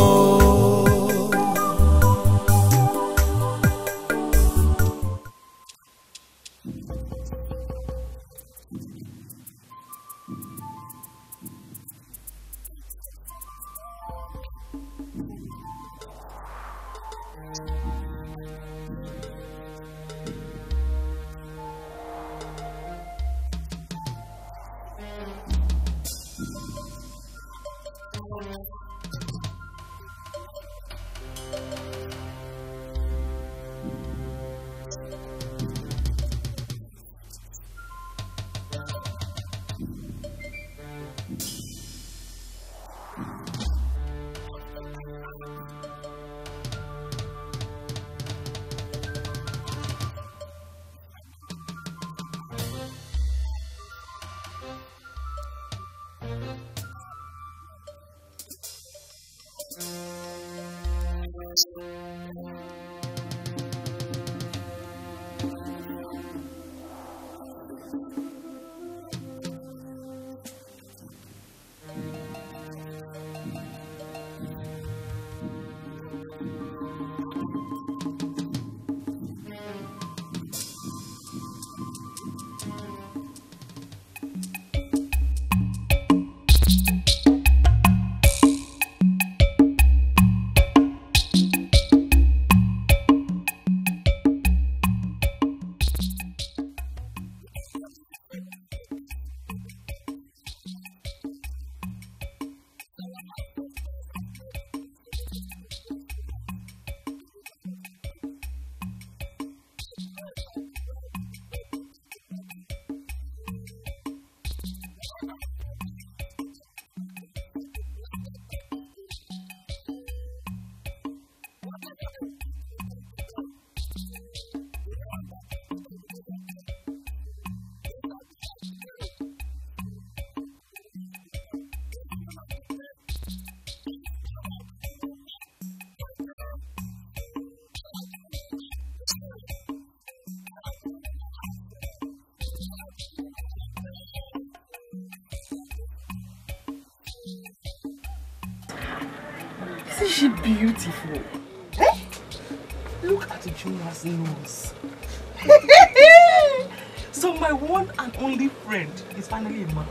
你吗？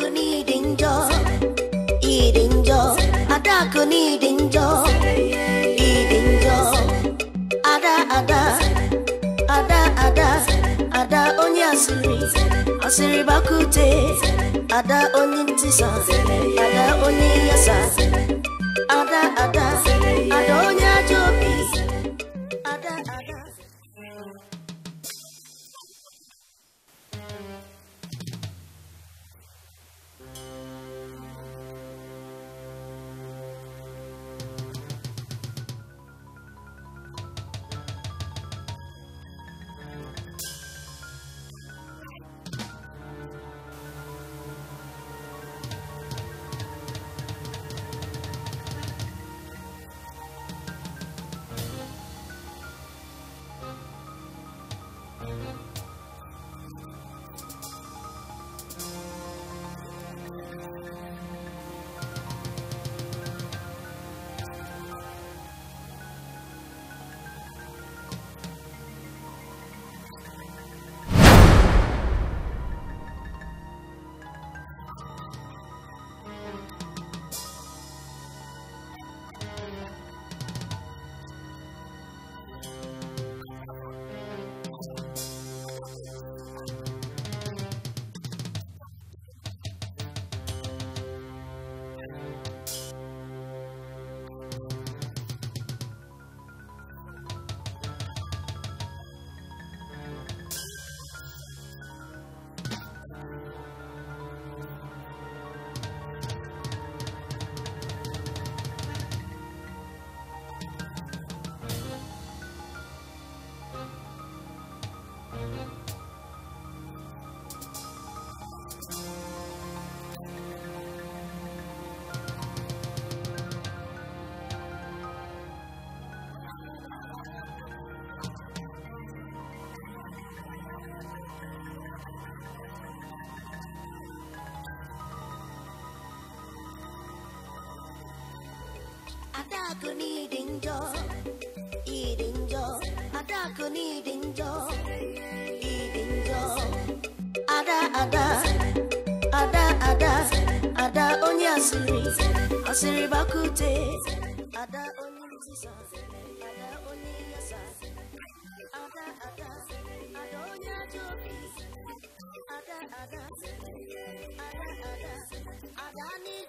adaku ni dinjo i dinjo adaku ni ada ada ada ada ada onye asịrị asịrị bakute ada onye ada onye yasa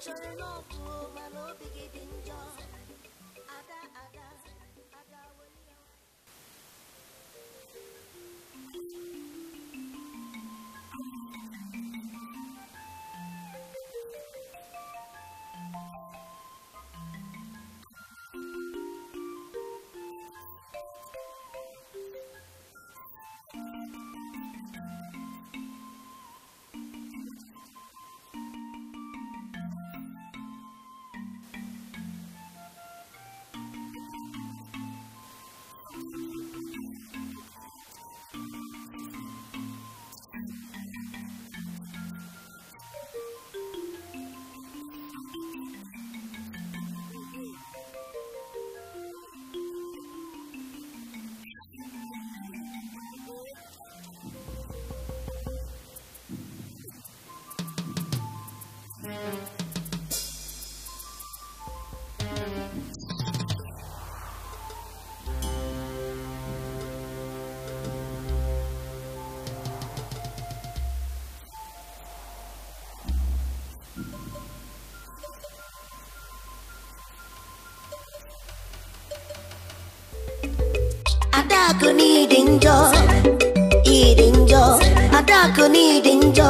这老布满落地的冰碴。నాకు నీ డింజో ఈ డింజో నాకు నీ డింజో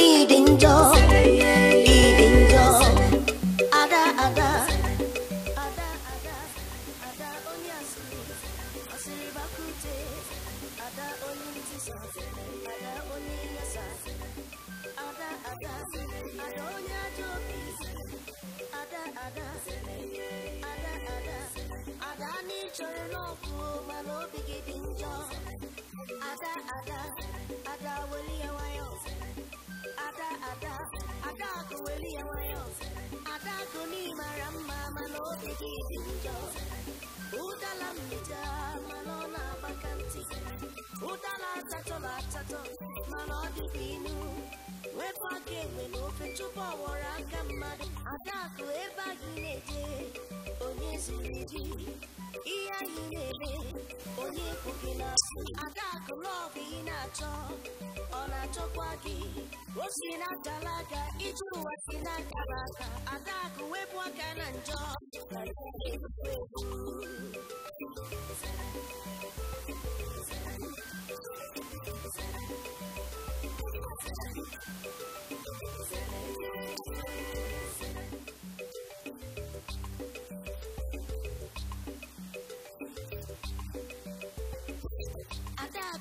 need mmekọ aka egbe na ofe tupu ọ aka mmadụ adakụ ebe anyị na-eje onye ziri ji ihe anyị na-eme onye kwu gị na adakụ lọbụ ị na-achọ ọ na-achọkwa gị o si na akara aka iji ụwa si na akara aka adakụ wepụ aka na njọ Thank you. Attack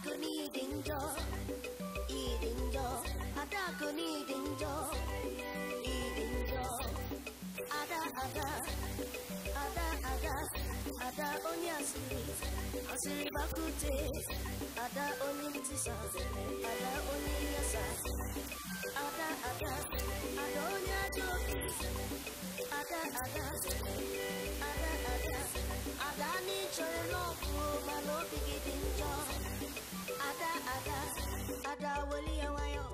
on eating dog, eating dog. ada ada ada ada ada onye asịrị asịrị bakute ada onye ntisa ada onye yasa ada ada ada onye ajọ obi ada ada ada ada ada anyị chọrọ n'ọgụ mana obi gị dị njọ ada ada ada weli ya nwayọ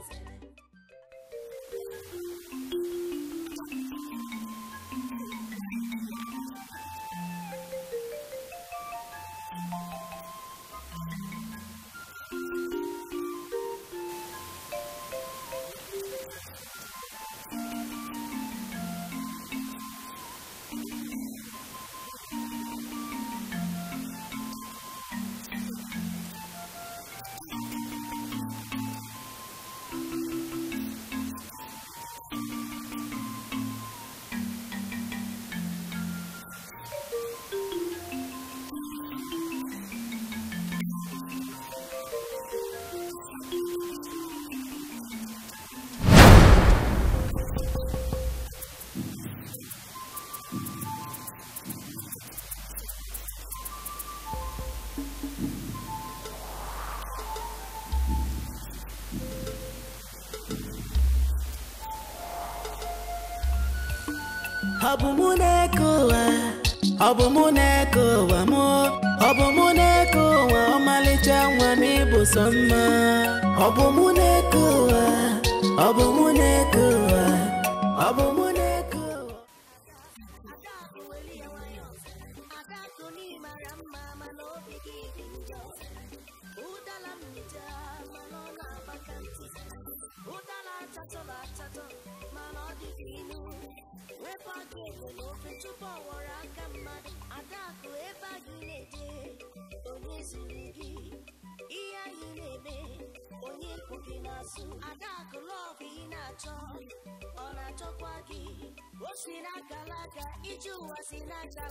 bụ wa m ọ bụ wa, na-eke ụwa ọmalịcha nwa m ịbụ sọ mma ọ bụ mụ na-eke ụwa ọ nwekwado ego n'ofe tupu ọ ghọrọ aka mmadụ adakụ ebe a gị na-eje onye zuru gị ihe anyị na-eme onye kwu gị na-asụ. adakụ lọbụ ị na-achọ ọ na-achọkwa gị o si n'akala aka iji ụwa si aka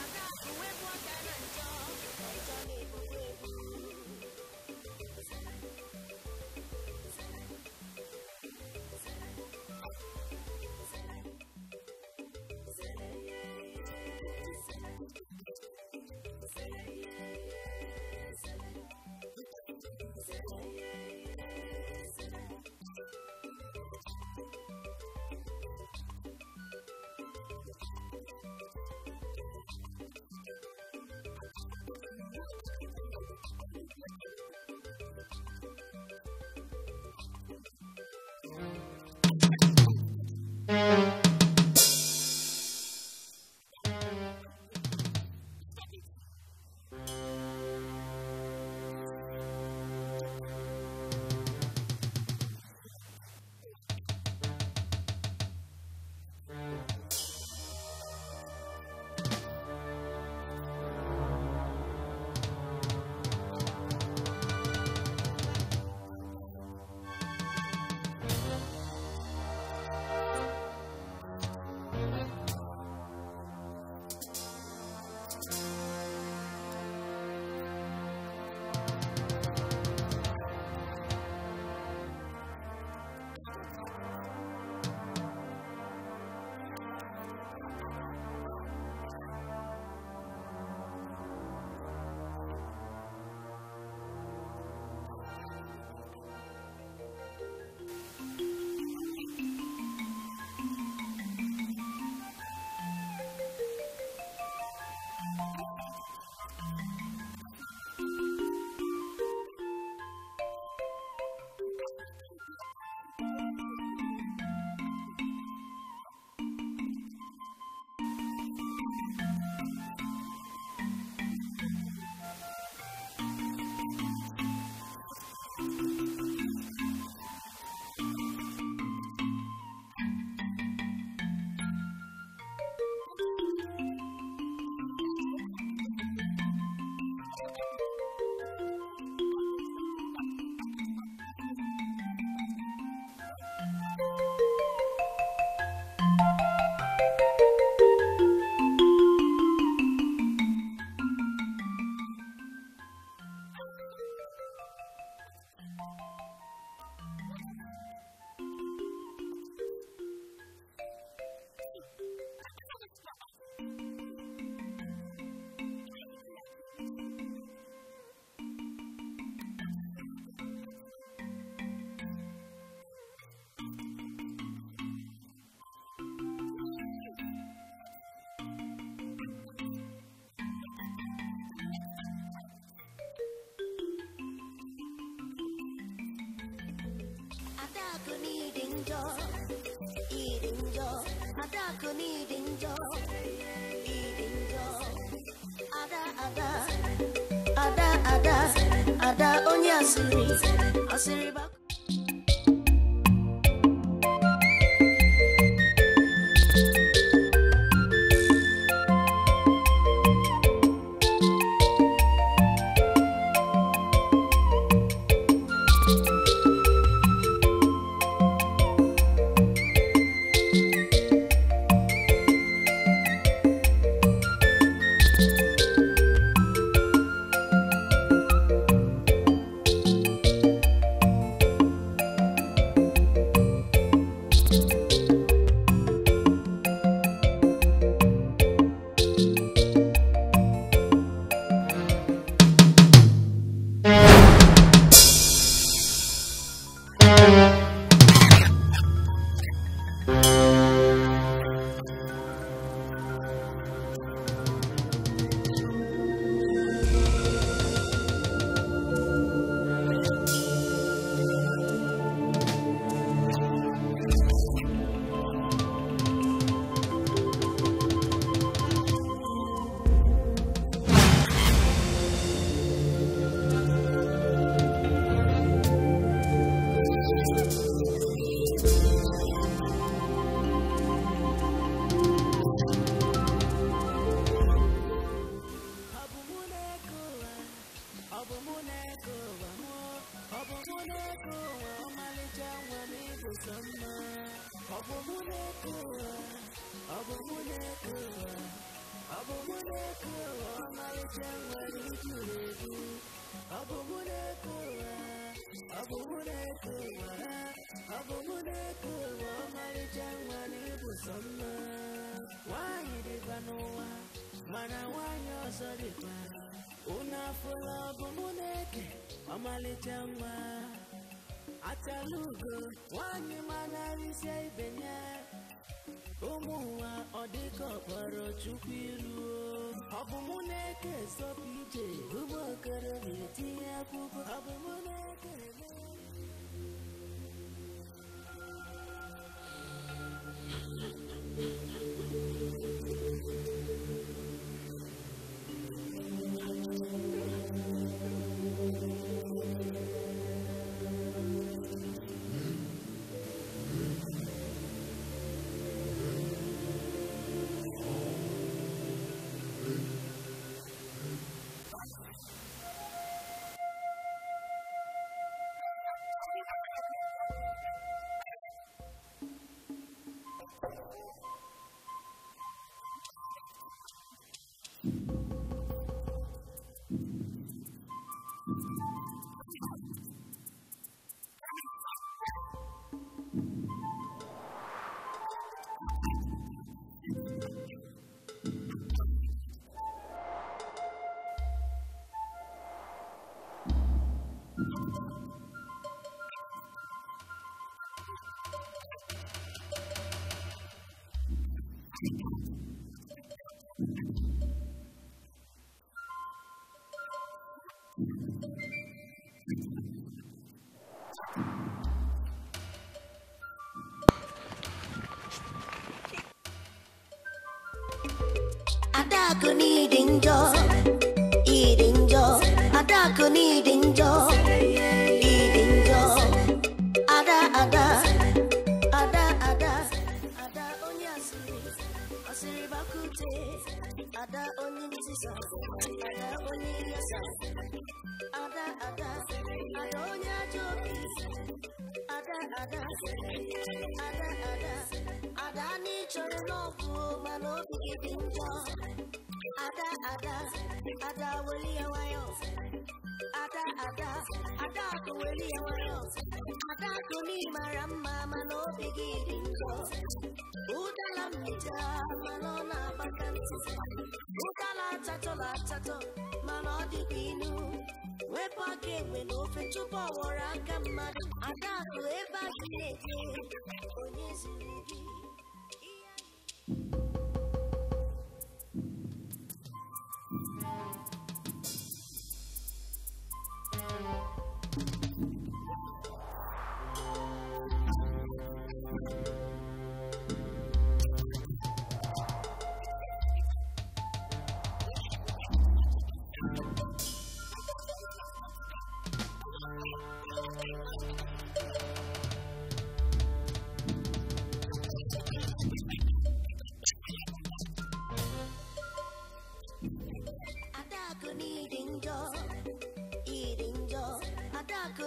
adakụ na njọ ọjọ na Thank mm. you. ọkụ n'ịdị njọ ịdị njọ ada ada ada ada ada onye asịrị asịrị Ada aku ding dong ada ada ada ada ada n'ịchọrọ n'ọgụ mana obi gị dị njọ ada ada ada wòlíì awayo. ada ada ada kò awayo. ada kò ní mara mma mana obi gị dị njọ ụdala mmija mana ọ na-agbaka ntị ụdala achatọ na achatọ mana ọ dịkwa inu wepụ aka enwe n'ofe tupu ọ wọrọ ada kụ ebe a dị na-eje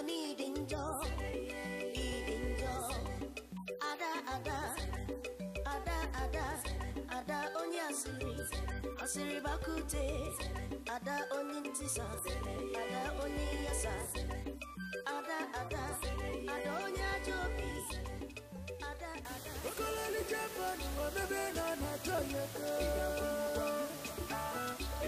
needing job, needing Ada, ada, ada, ada, ada onye asịrị, asịrị bakute, ada onye ntisa, ada onye yasa, ada, ada, ada onye ajọ obi, ada, ada. Okololi Japan, ọbebe na na-achọ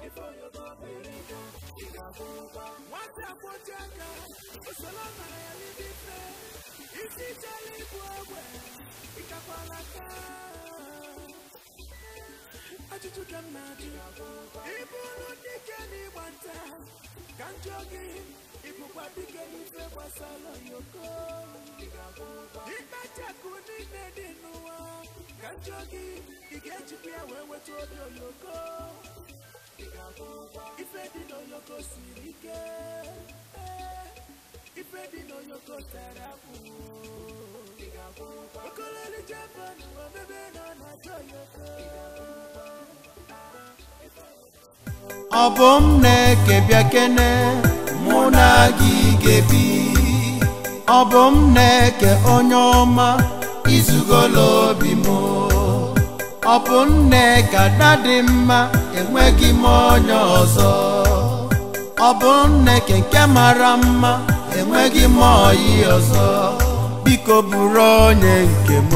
nwata akpọji aka osoro mara ya n'ime ife isi chọrọ ịbụ ogbe ịkakwara aka ajụjụ ka m na-ajụ ịbụrụ dike n'ịgba nta ka m jụọ gị ịbụkwa dike n'ife gbasara yoko ikpechakụ niile dị n'ụwa ka m jụọ gị ị ga-ejikwa ya wee nweta obi oyoko ife dị n'oloko siri ike eh, ife dị n'oloko tara apụ okololi japan omebe nọ na joyoko ọ bụ m na-ekebịa kene mụ na gị gebi ọ bụ m na-eke onye ọma izugolo obi m ọ bụ nne ka dadị mma enweghị m onye ọzọ ọ bụ nne ka nke mara mma enweghị m oyi ọzọ biko bụrụ onye nke m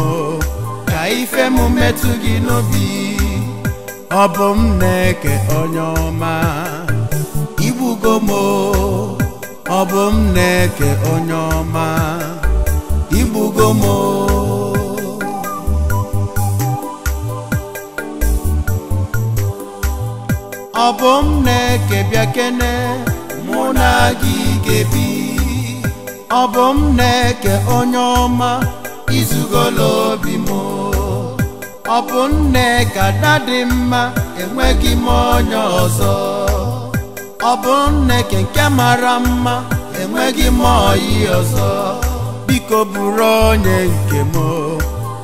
ka ife m metụ gị n'obi ọ bụ m na-eke onye ọma igbugo m ọ bụ m na-eke onye ọma igbugo m ọ bụ m na eke mụ na gị gebi ọ bụ m na-eke onye ọma izugolo obi m ọ bụ nne ka dadị mma enweghị m onye ọzọ ọ bụ nne ka nke mara mma enweghị m oyi ọzọ biko bụrụ onye nke m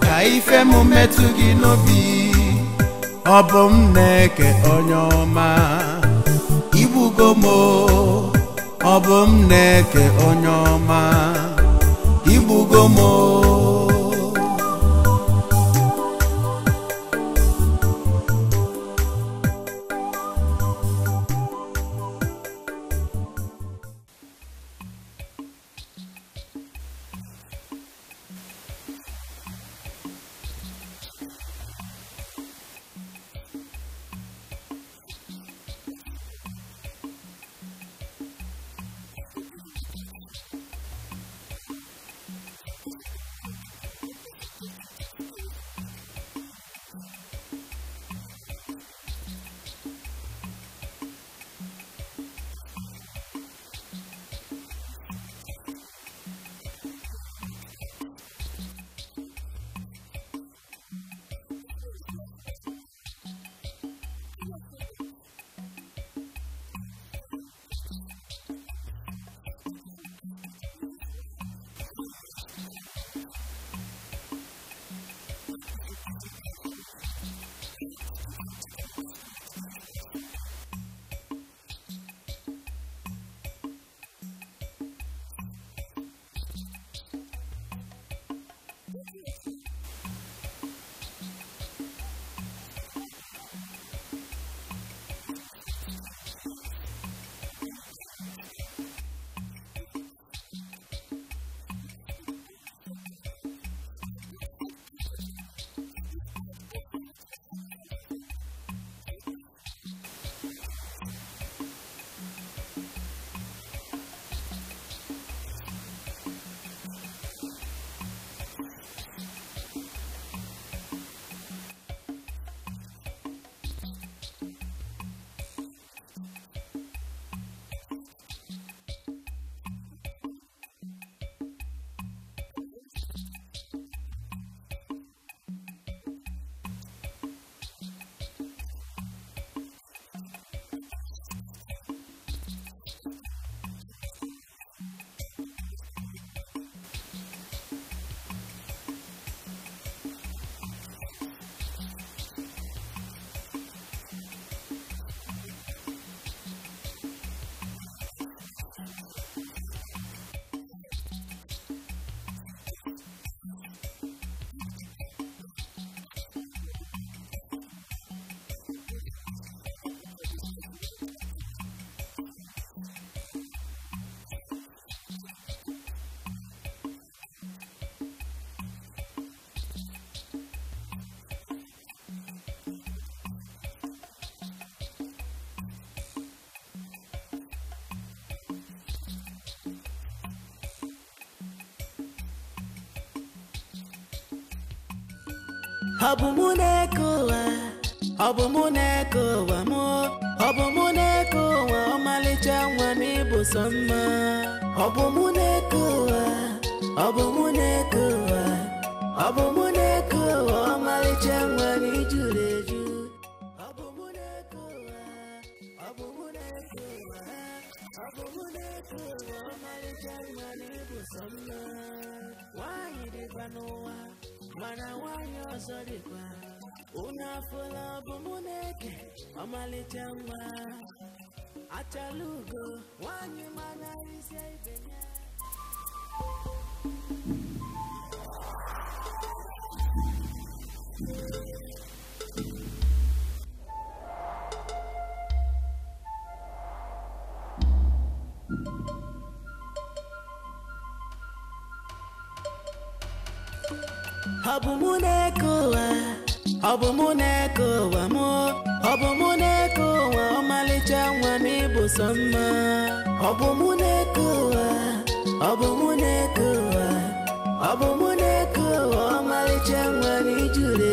ka ife m metụ gị n'obi ọ bụ m na-eke onye ọma igbugo m ọ bụ m na-eke onye ọma igbugo m ọ bụ mụ na-eke ụwa ọ bụ mụ na-eke ụwa mụ ọ bụ mụ na-eke ụwa ọmalịcha nwa m ịbụ sọ mma ọ bụ mụ na-eke ụwa ọ bụ mụ na-eke ụwa ọ bụ mụ na-eke ọmalịcha nwa m eju ọ bụ ọzọbikwa onye afọla bụ mụ na-eke ọmalịcha nwa achala ugo nwanyị mana isi ibe ya ọ bụ mụ na-eke ụwa mụ ọ bụ mụ na-eke ụwa ọmalịcha nwa n'ịbụ sọ mma ọ bụ mụ na-eke ụwa ọ mụ na-eke ụwa ọ mụ na-eke ụwa ọmalịcha nwa n'ijure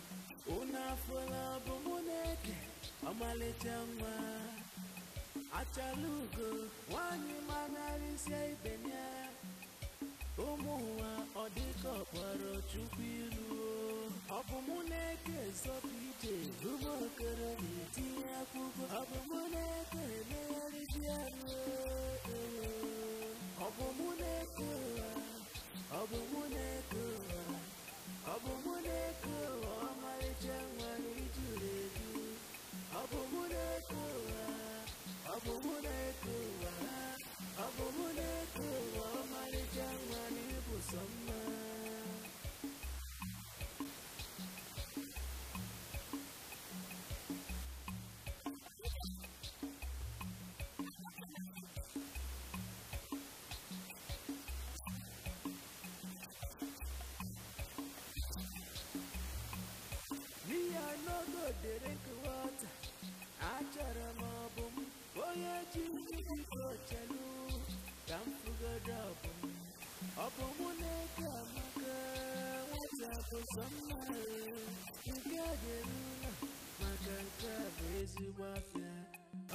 afụla bụ mụ na-eke ọmalịcha nwa achala ugo nwanyị manarịsịa ibe ya ụmụ nwa ọ dịka ọkpọrọ chukwu ilu ọ bụ mụ na-eke zọpụ ije okoro akwụkwọ dịrị nkụwata achọrọ m ọbụ m onye ji isi ochelu ka m fụgodo ọbụ na-eke amaka nwata bụsọ mma nke a ga maka nke a bụ ezigbo afịa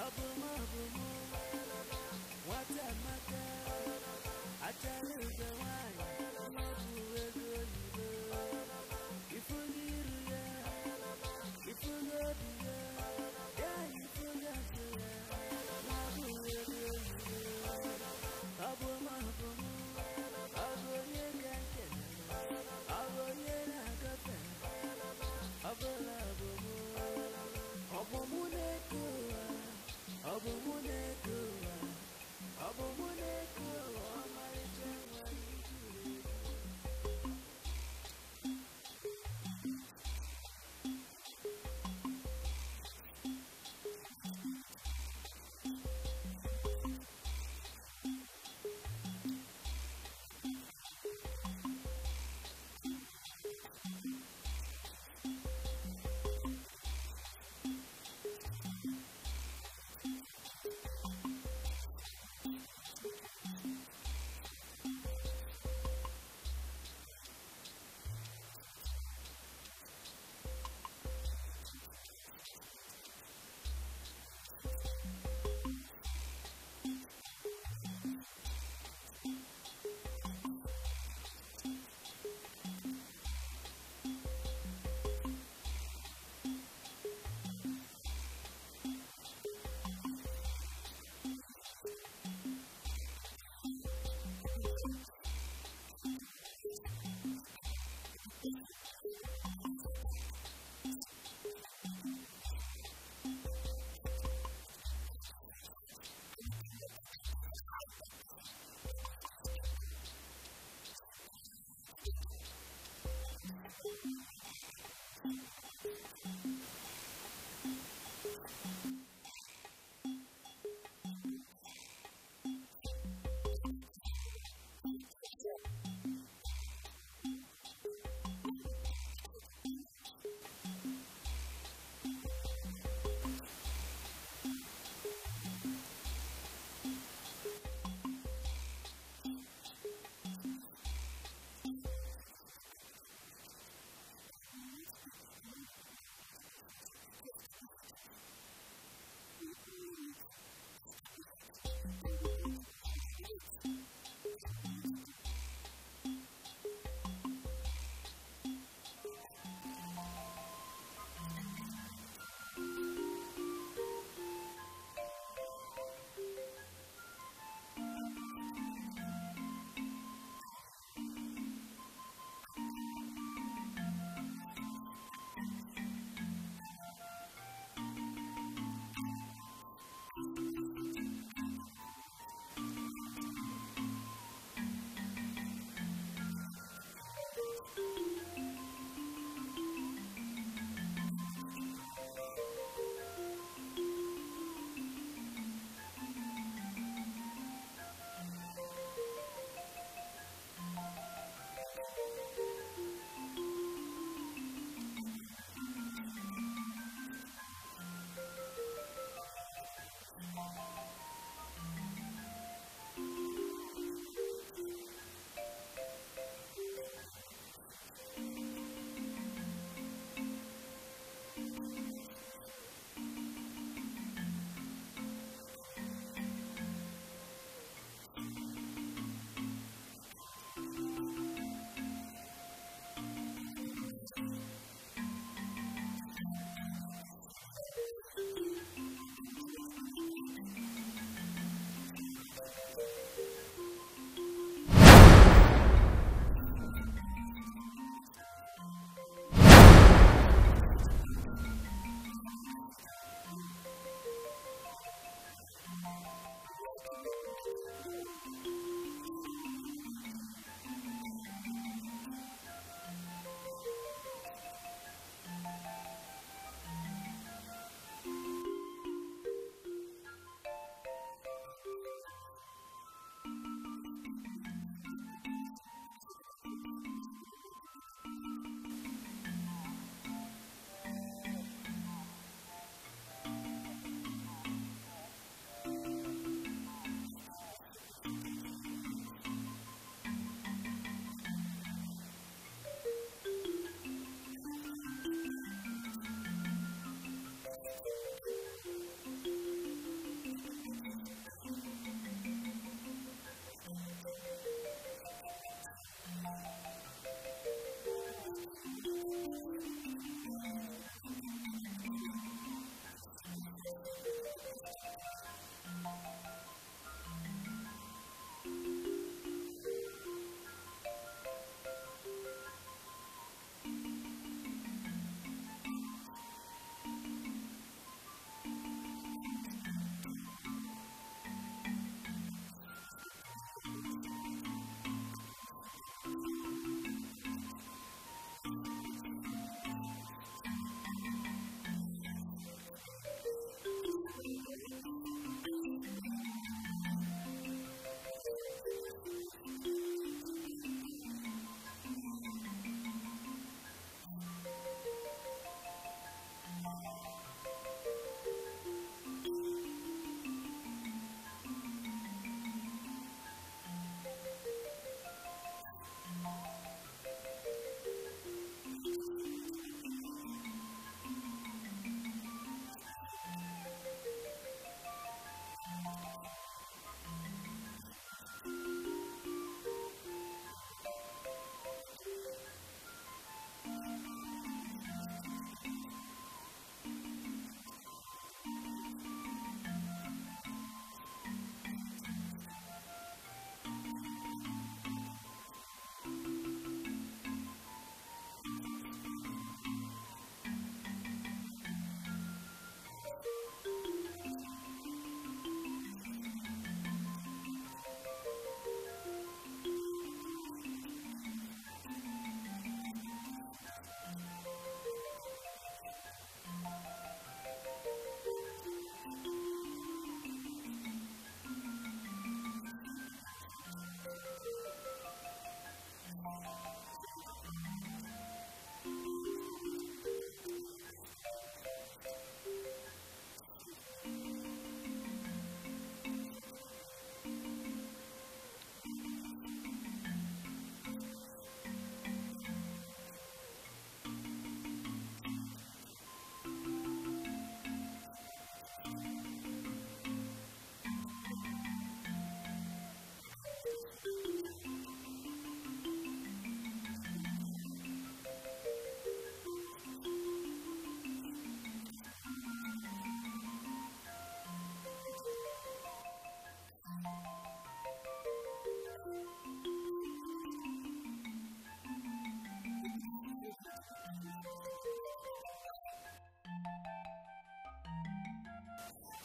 ọ m ọ nwata amaka ụzọ nwaanyị ¡Gracias! Thank you.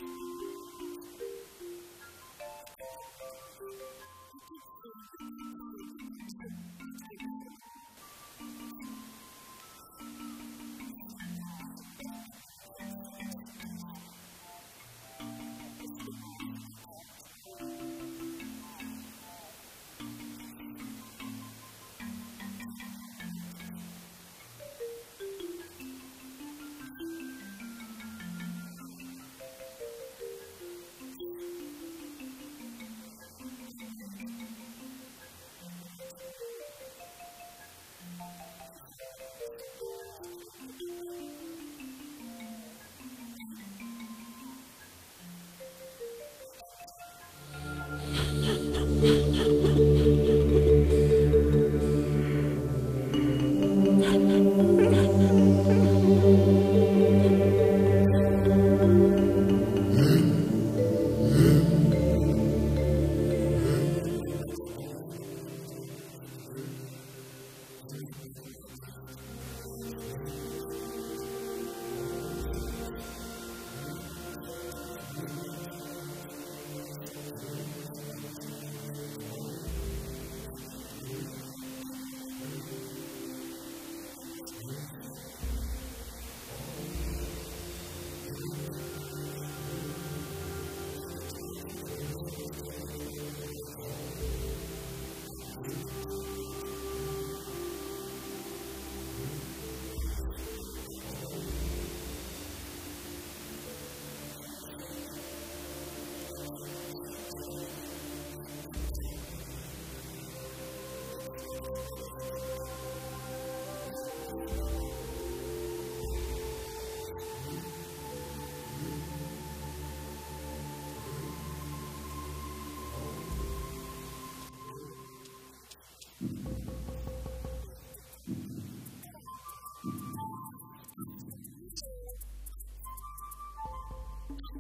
you. Thank you.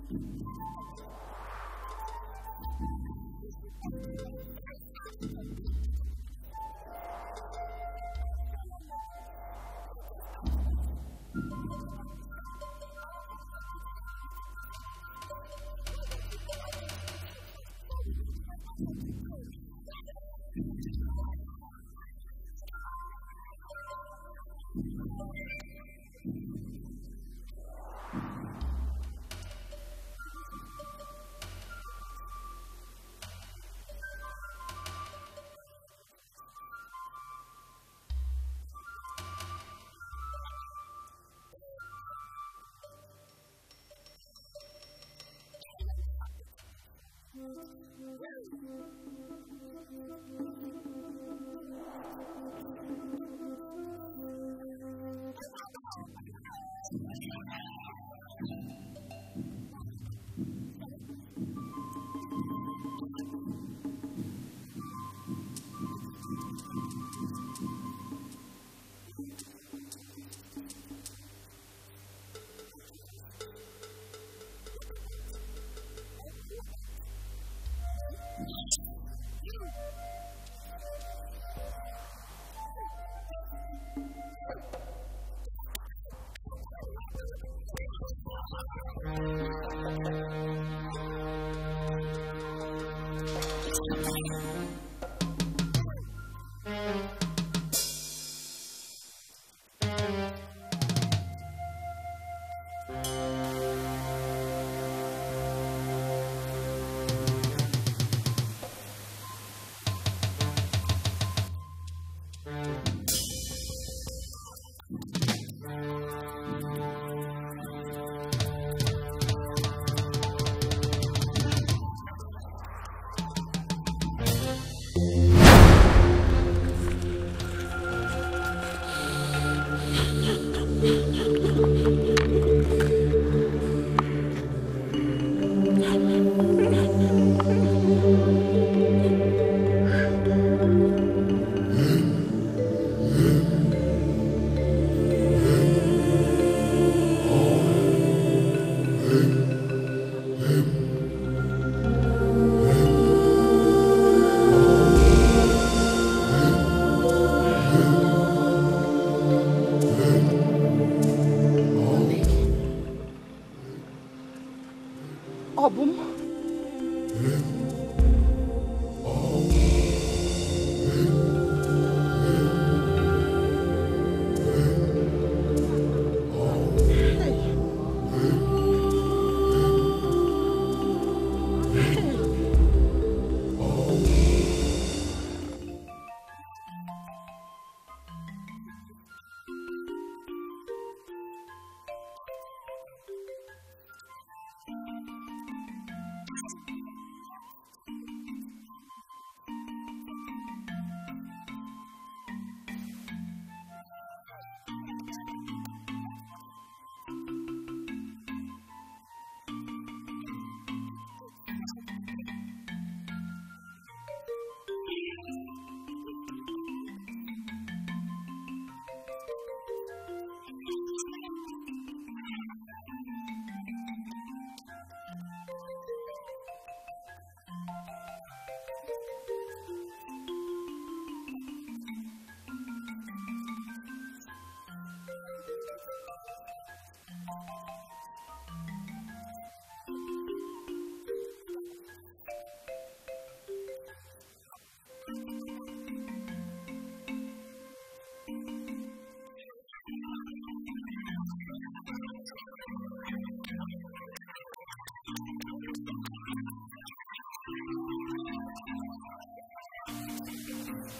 Thank you. Thank you.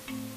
thank you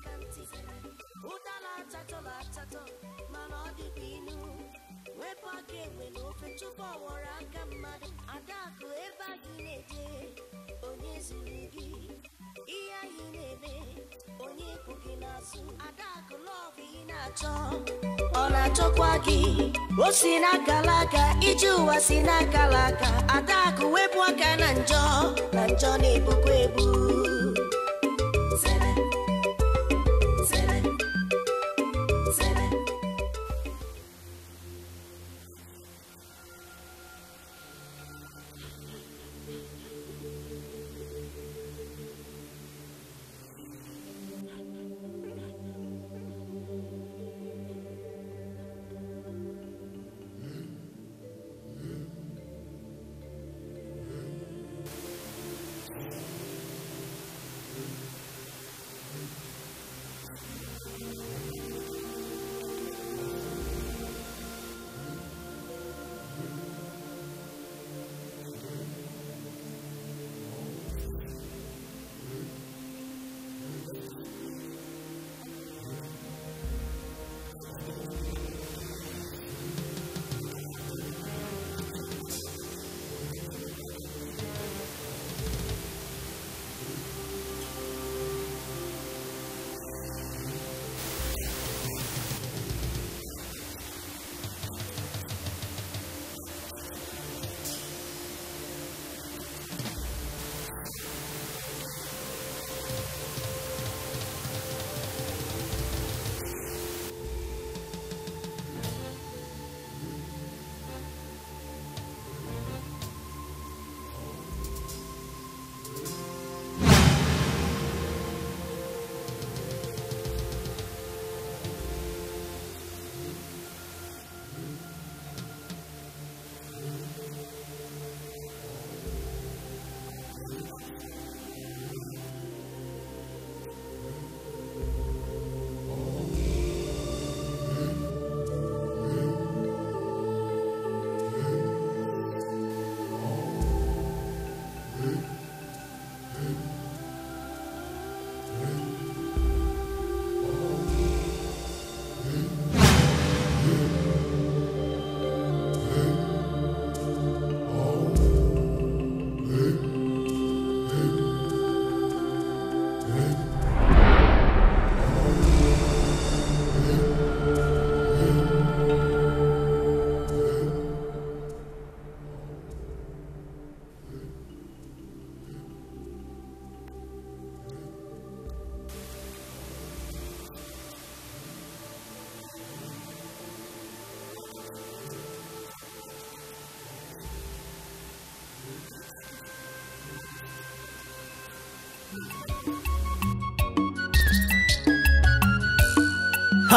aka ntị ụdara achatọla achatọ mana ọ dịkwa inu wepụ aka egbe na ofe tupu ọ aka mmadụ adakụ ebe a gị na-eje onye ziri gị ihe anyị na-eme onye bụ gị n'azụ adakụ lọbụ ị na-achọ ọ na-achọkwa gị o si n'akala aka iji ụwa si na n'akala aka adakụ wepụ aka na njọ na njọ na-ebukwa ebu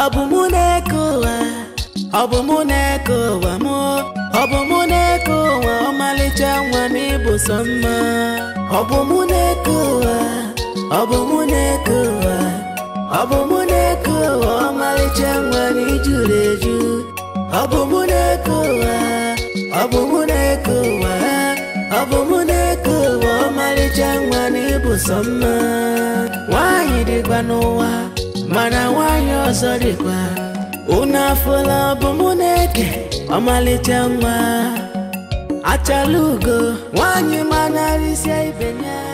ọ bụ mụ na-eke ụwa ọ bụ mụ na-eke ụwa mụ ọ bụ mụ na-eke ụwa ọmalịcha nwa m ịbụ sọ mma ọ bụ mụ na-eke ụwa ọ bụ mụ na-eke ụwa ọ bụ mụ na-eke ụwa ọmalịcha nwa m ijuru eju ọ bụ mụ na-eke ụwa ọ bụ mụ na-eke ụwa ọ bụ mụ na-eke ụwa ọmalịcha nwa m ịbụ sọ mma nwaanyị dịkwa n'ụwa mana nwaanyị ọzọ dịkwa unu afụla ọbụ mụ na-eke ọmalịcha nwa achala ugo Nwanyị ma narịsịa ibe ya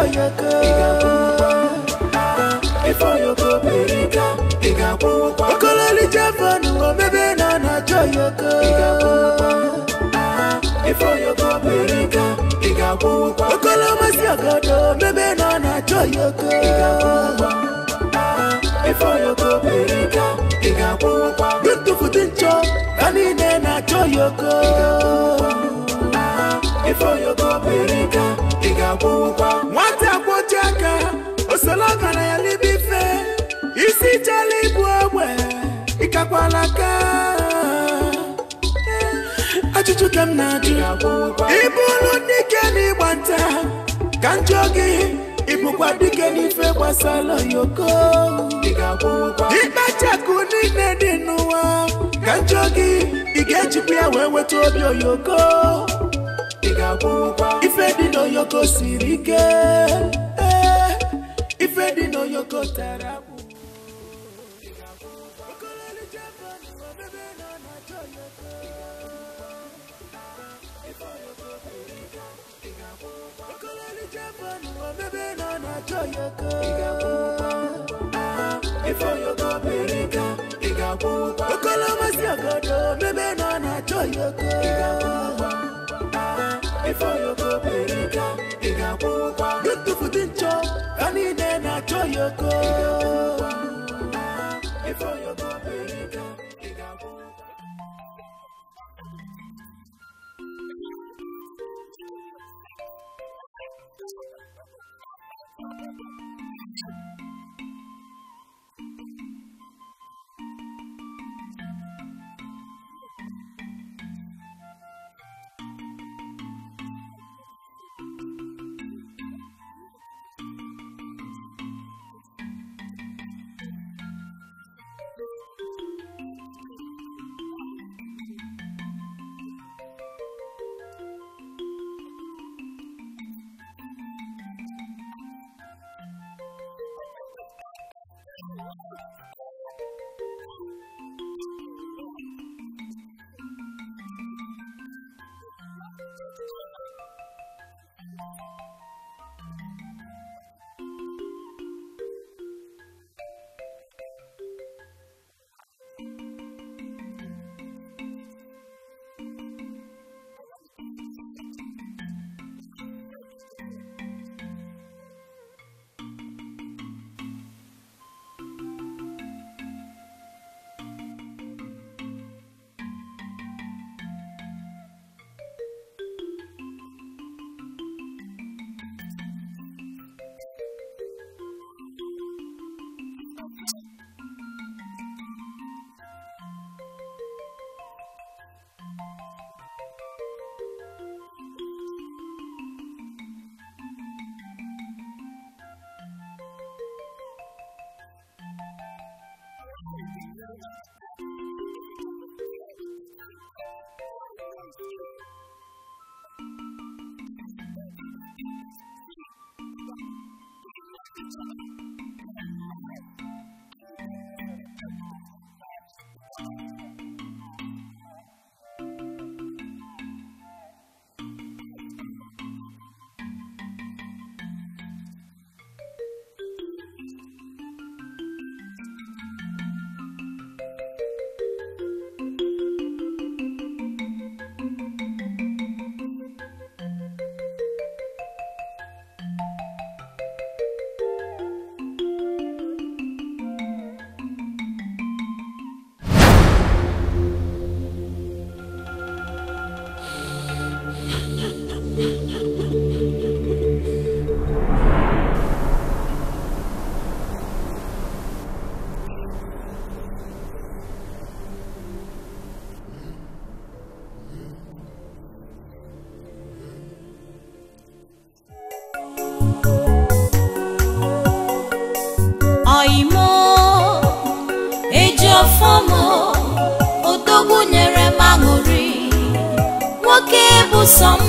oyoko ife oyoko mere ike ị ga-akwụwụkwa okololi jevonu omebe na na-achọ oyoko ife oyoko mere ị ga omebe na na-achọ oyoko ife oyoko mere ị nchọ ka niile na-achọ oyoko ị ga nwata kwoji aka osolo ọgana ya n'ibe ife isi chela ibu ogbe ịkakwala aka ajụjụ ka m na-ajụ ịbụlụ dike na ịgba nta ka njụ gị ịbụkwa dike n'ife gbasara yoko ịkpachakụ niile dị n'ụwa ka njụ gị ị ga-ejikwa ya wee nweta obi oyoko ga-agwụkwa ife dị n'oyoko siri ike ee eh, ife dị n'oyoko tara akpụ Okolomasị ogodo mebe nọ na-achọ yoko ifo yoko berika ị ga-akwụnwụkwa n'ụtụfụ dị njọ ka niile some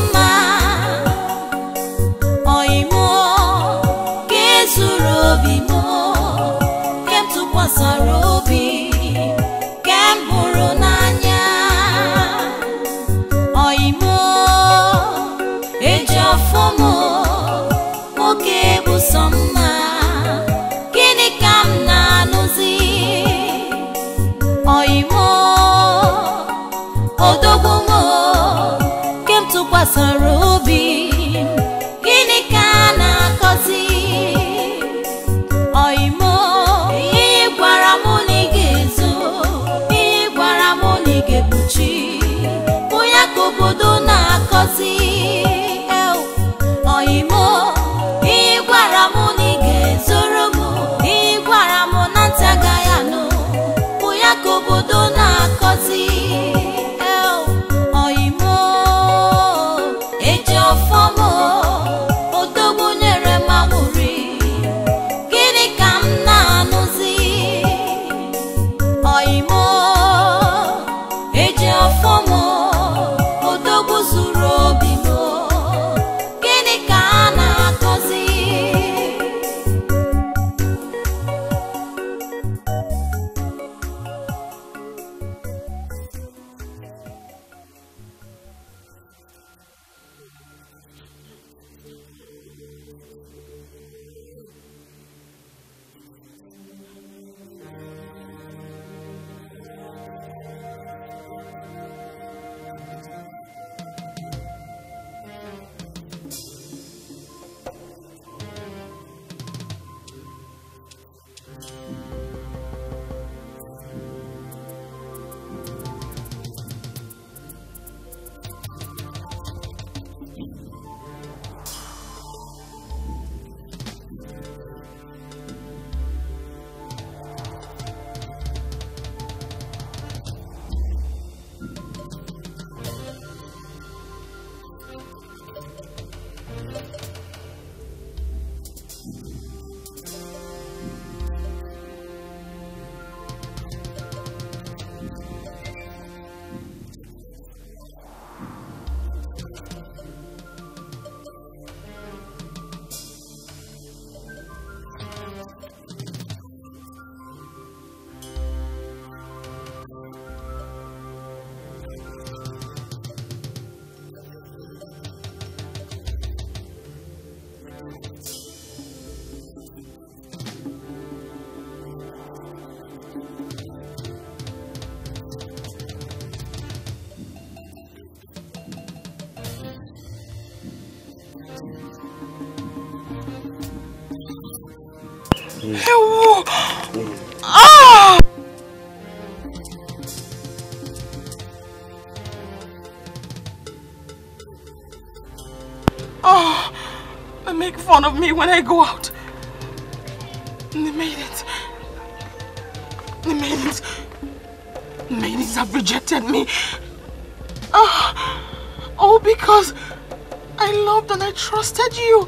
Oh, they make fun of me when I go out. And they made it. They made it. The maidens have rejected me. Ah! Oh, all because I loved and I trusted you.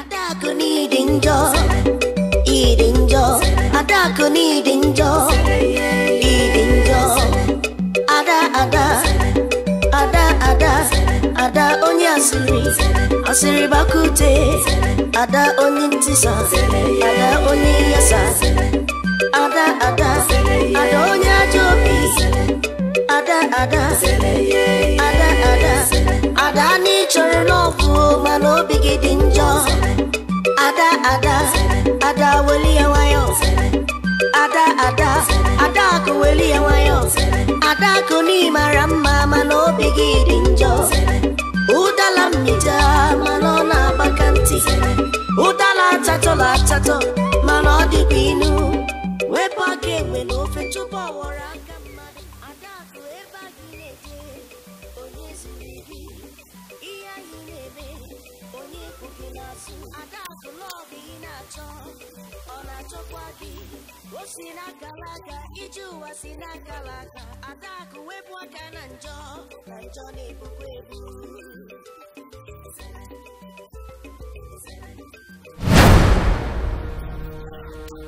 Ada aku ni dinjo, i dinjo. Ada aku ni dinjo, i dinjo. Ada ada, ada ada, ada onye asiri, asiri bakute. Ada onye ntisa, ada onye yasa. Ada ada, ada onye ajobi. Ada ada, ada. chọrọ n'ọfụ mana obi gị dị njọ ada ada ada weli ya nwayọ ada ada adakụ weli ya nwayọ adakụ n'ịmara mma mana obi gị dị njọ ụdala mmija mana ọ na-agba ntị ụdala achatọla achatọ mana ọ dịkwa inu wepụ aka enwe na ofe chụpụ ọwara aka mmadụ adakụ ebe a gị na-eje onye zuru gị ọbụ love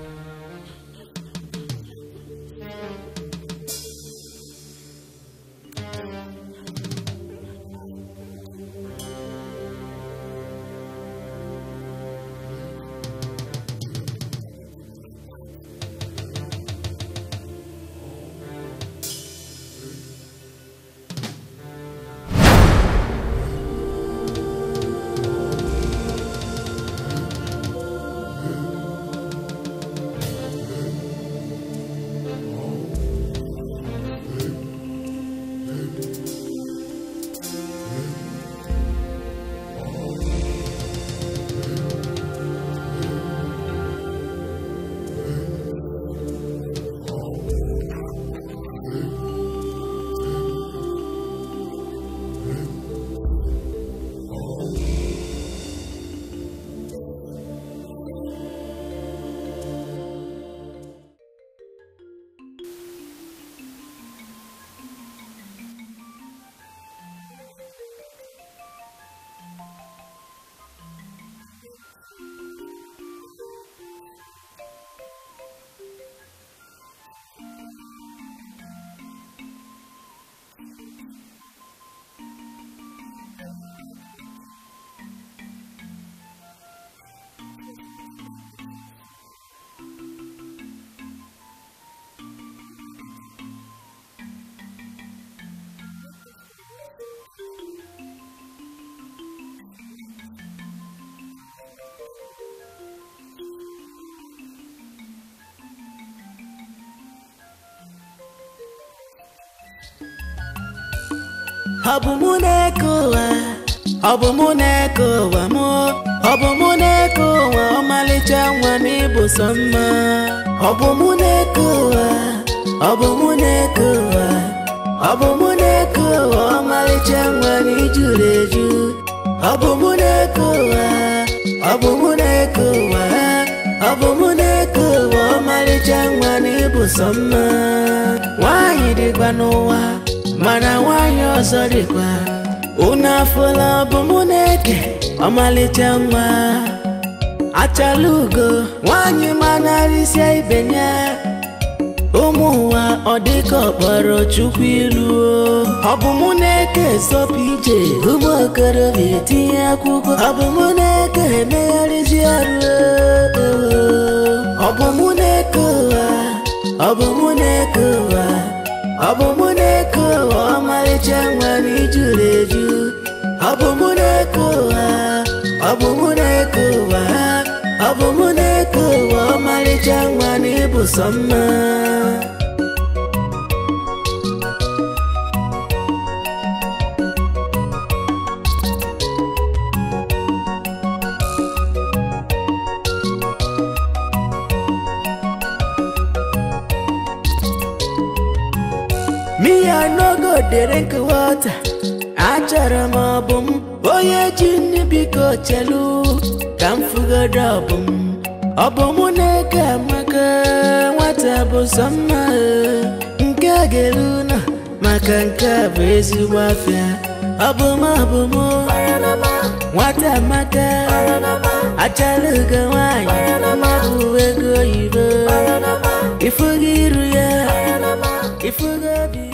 Thank you. ọ bụ mụ na-eke ụwa ọ bụ mụ na-eke ụwa mụ ọ bụ mụ na-eke ụwa ọmalịcha nwa m ịbụ sọ mma ọ bụ mụ na-eke ụwa ọ bụ mụ na-eke ụwa ọ bụ mụ nwaanyị dịkwa n'ụwa mana nwaanyị ọzọ dịkwa unu afụla ọbụ mụ na-eke ọmalịcha nwa achala ugo Nwanyị manarịsịa ibe ya ụmụ ụwa ọ dịka ọkpọrọ chukwu ilu ọ bụ mụ na-eke sọpụ ije ụmụ okorobịa etinye akwụkwọ ọ bụ mụ na-eke emegharịzi ọrụ ọ bụ mụ na-eke ụwa ọ bụ mụ na-eke ụwa ọ bụ mụ na eke ụwa mụ na eche nwere ijuru eju ọ bụ mụ na-eke ụwa ọ bụ mụ na-eke ụwa ọ bụ mụ drink water achọrọ m ọbụ m onye ji nri biko chelu ka m fugodo ọbụ m ọ bụ mụ na-eke amaka nwata bụ sọ mma nke ga-eru na maka nke a bụ ezigbo afịa ọ bụ m ọbụ m nwata amaka achalụgo nwaanyị mabụ ego oyibo ifugo iru ya ifugo obi